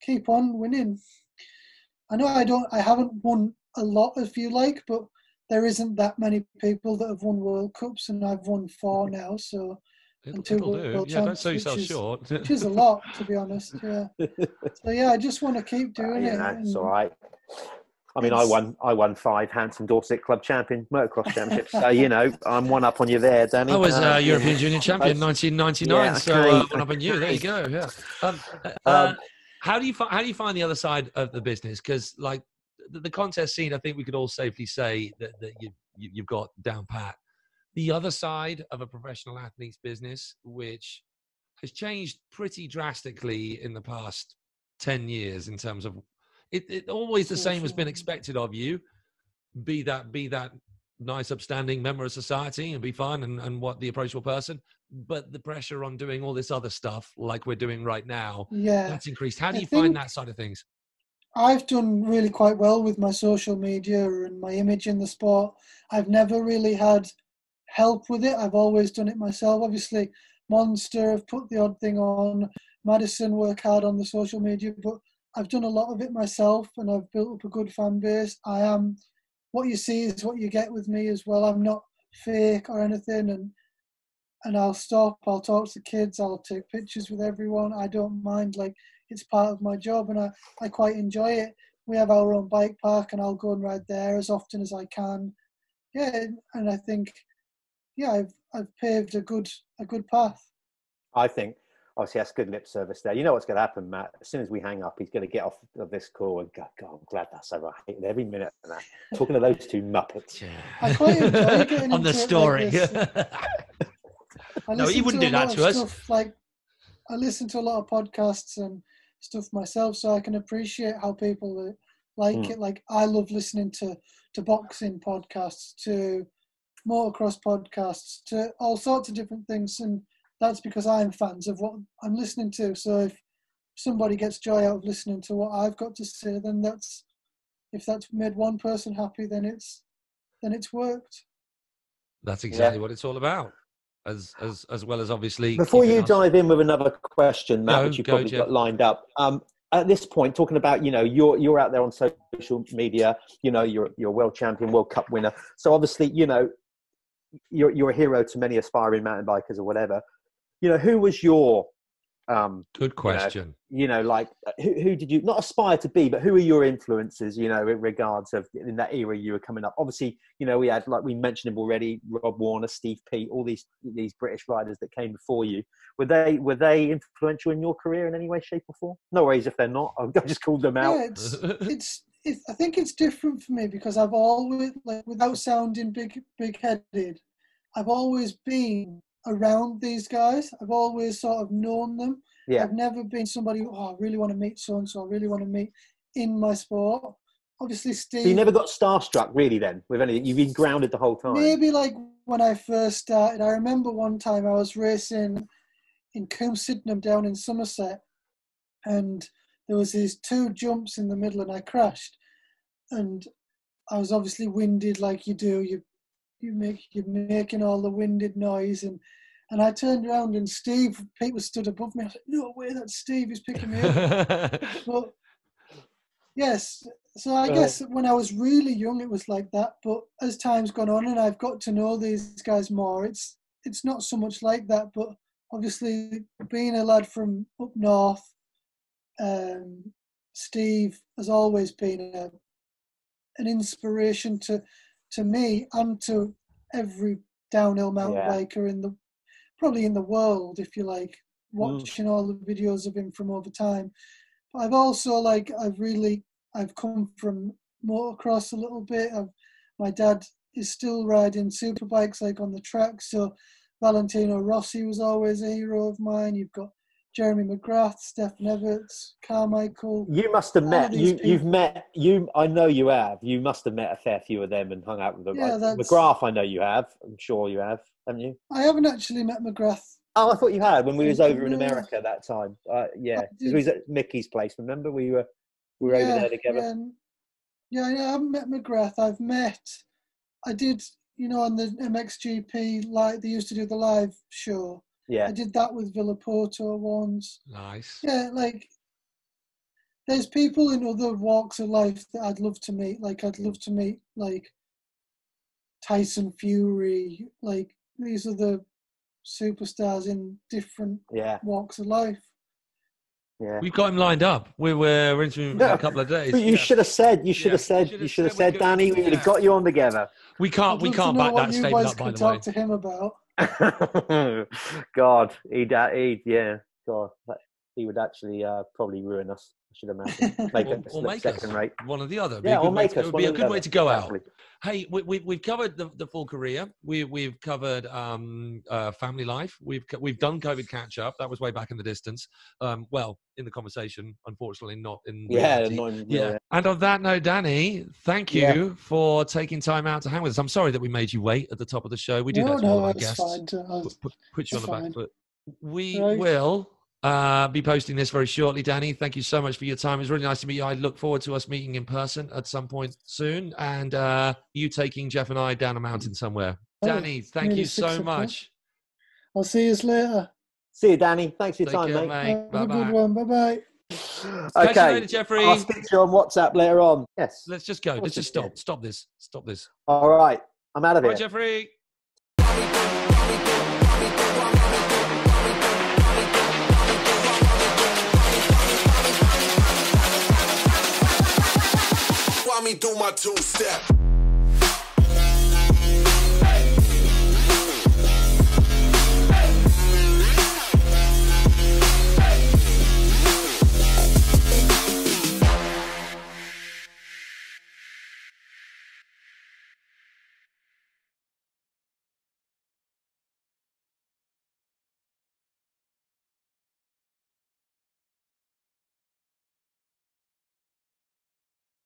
keep on winning. I know I don't, I haven't won a lot, if you like, but there isn't that many people that have won World Cups, and I've won four now, so It'll, two it'll World do. World Yeah, don't sell yourself which is- short. which is a lot to be honest. Yeah. So yeah, I just want to keep uh, doing you it. know, it's and- all right. I mean, I won. I won five Hants and Dorset Club Champion Motocross Championships. so you know, I'm one up on you there, Danny. I was Uh, uh, European Junior Champion, I- 1999. Yeah, so okay, uh, one up on you. There you go. Yeah. Um, uh, Um, how do you find how do you find the other side of the business? Because like the, the contest scene, I think we could all safely say that, that you, you you've got down pat. The other side of a professional athlete's business, which has changed pretty drastically in the past ten years in terms of it, it always the same has been expected of you. Be that be that nice, upstanding member of society and be fine and, and what the approachable person. But the pressure on doing all this other stuff, like we're doing right now, yeah. that's increased. How do I you find that side of things? I've done really quite well with my social media and my image in the sport. I've never really had help with it. I've always done it myself. Obviously, Monster have put the odd thing on. Madison work hard on the social media, but I've done a lot of it myself and I've built up a good fan base. I am what you see is what you get with me as well. I'm not fake or anything and and I'll stop, I'll talk to kids, I'll take pictures with everyone. I don't mind like it's part of my job and I, I quite enjoy it. We have our own bike park and I'll go and ride there as often as I can. Yeah, and I think yeah, I've I've paved a good a good path. I think obviously that's good lip service there. You know what's going to happen, Matt? As soon as we hang up, he's going to get off of this call and go, God, I'm glad that's over. I hate every minute of that. Talking to those two muppets. I quite enjoy getting on the into it like story. I No, he listen wouldn't to do a that lot to of us. Stuff, like I listen to a lot of podcasts and stuff myself, so I can appreciate how people like Mm. it. Like I love listening to to boxing podcasts, to motocross podcasts, to all sorts of different things, and that's because I'm fans of what I'm listening to. So if somebody gets joy out of listening to what I've got to say, then that's if that's made one person happy, then it's then it's worked. That's exactly what it's all about. As as as well as obviously. Before you us- dive in with another question, Matt, Go, which you've go, probably Jeff. got lined up, um, at this point, talking about you know you're you're out there on social media, you know you're you're a world champion, World Cup winner. So obviously, you know you're you're a hero to many aspiring mountain bikers or whatever. You know who was your um, Good question. you know, like uh, who, who did you not aspire to be, but who are your influences, you know, in regards of in that era you were coming up? Obviously, you know, we had like we mentioned him already, Rob Warner, Steve Peat, all these these British riders that came before you. Were they were they influential in your career in any way, shape, or form? No worries if they're not. I just called them out. Yeah, it's it's it's I think it's different for me because I've always like without sounding big big headed, I've always been around these guys. I've always sort of known them. Yeah. I've never been somebody who oh, I really want to meet so and so. I really want to meet in my sport. Obviously, Steve. So you never got starstruck, really? Then with anything, you've been grounded the whole time. Maybe like when I first started, I remember one time I was racing in Combe Sydenham down in Somerset, and there was these two jumps in the middle, and I crashed, and I was obviously winded like you do. You you make you're making all the winded noise, and and I turned around and Steve Peat was stood above me. I was like, no way, that's Steve. He's picking me up. But yes, so I Uh, guess when I was really young, it was like that. But as time's gone on and I've got to know these guys more, it's it's not so much like that. But obviously, being a lad from up north, um, Steve has always been a, an inspiration to to me and to every downhill mountain Yeah. biker in the probably in the world, if you like, Mm. watching all the videos of him from over time. But I've also like I've really I've come from motocross a little bit. I've, my dad is still riding superbikes like on the track, so Valentino Rossi was always a hero of mine. You've got Jeremy McGrath, Stefan Everts, Carmichael. You must have met you. You've met you. I know you have. You must have met a fair few of them and hung out with them. Yeah, McGrath, I know you have. I'm sure you have, haven't you? I haven't actually met McGrath. Oh, I thought you had when we was over in. America that time. Uh, yeah, we was at Mickey's place. Remember, we were we were over there together. Yeah, yeah, yeah, I haven't met McGrath. I've met, I did, you know, on the MXGP, like they used to do the live show. Yeah, I did that with Villopoto once. nice. Yeah, like there's people in other walks of life that I'd love to meet. Like I'd love to meet like Tyson Fury. Like these are the superstars in different Yeah, walks of life. yeah. We've got him lined up. We were we're interviewing him in a couple of days. But you Yeah. should have said. You should Yeah, have said. should You should have said said, Danny. We would yeah. have got you on together. We can't I'd we can't back that you statement boys up. By could the way, talk to him about. God, he'd, he'd, yeah, God, he would actually uh, probably ruin us. I should imagine. Make or, or look make us second rate. one or the other. It'd be Yeah, a good or way make to- us. It would be a or the good way to go out. Hey, we, we, we've covered the, the full career. We, we've covered um, uh, family life. We've we've done COVID catch up. That was way back in the distance. Um, well, in the conversation, unfortunately, not in Yeah, not even- Yeah. And on that note, Danny, thank you Yeah. for taking time out to hang with us. I'm sorry that we made you wait at the top of the show. We do no, that to all no, our that's guests. fine. I was- Put, put, put you on the back foot. We Right. will uh, be posting this very shortly, Danny. Thank you so much for your time. It was really nice to meet you. I look forward to us meeting in person at some point soon, and uh, you taking Jeff and I down a mountain somewhere. Oh, Danny, thank you so o'clock. much. I'll see you later. See you, Danny. Thanks for your Take time, care, mate. mate. Have Bye a good bye. one. Bye bye. Catch you Okay, later, Jeffrey. I'll speak to you on WhatsApp later on. Yes. Let's just go. Let's just stop. Stop this. Stop this. All right, I'm out of Bye, here. Jeffrey. Why me do my two step?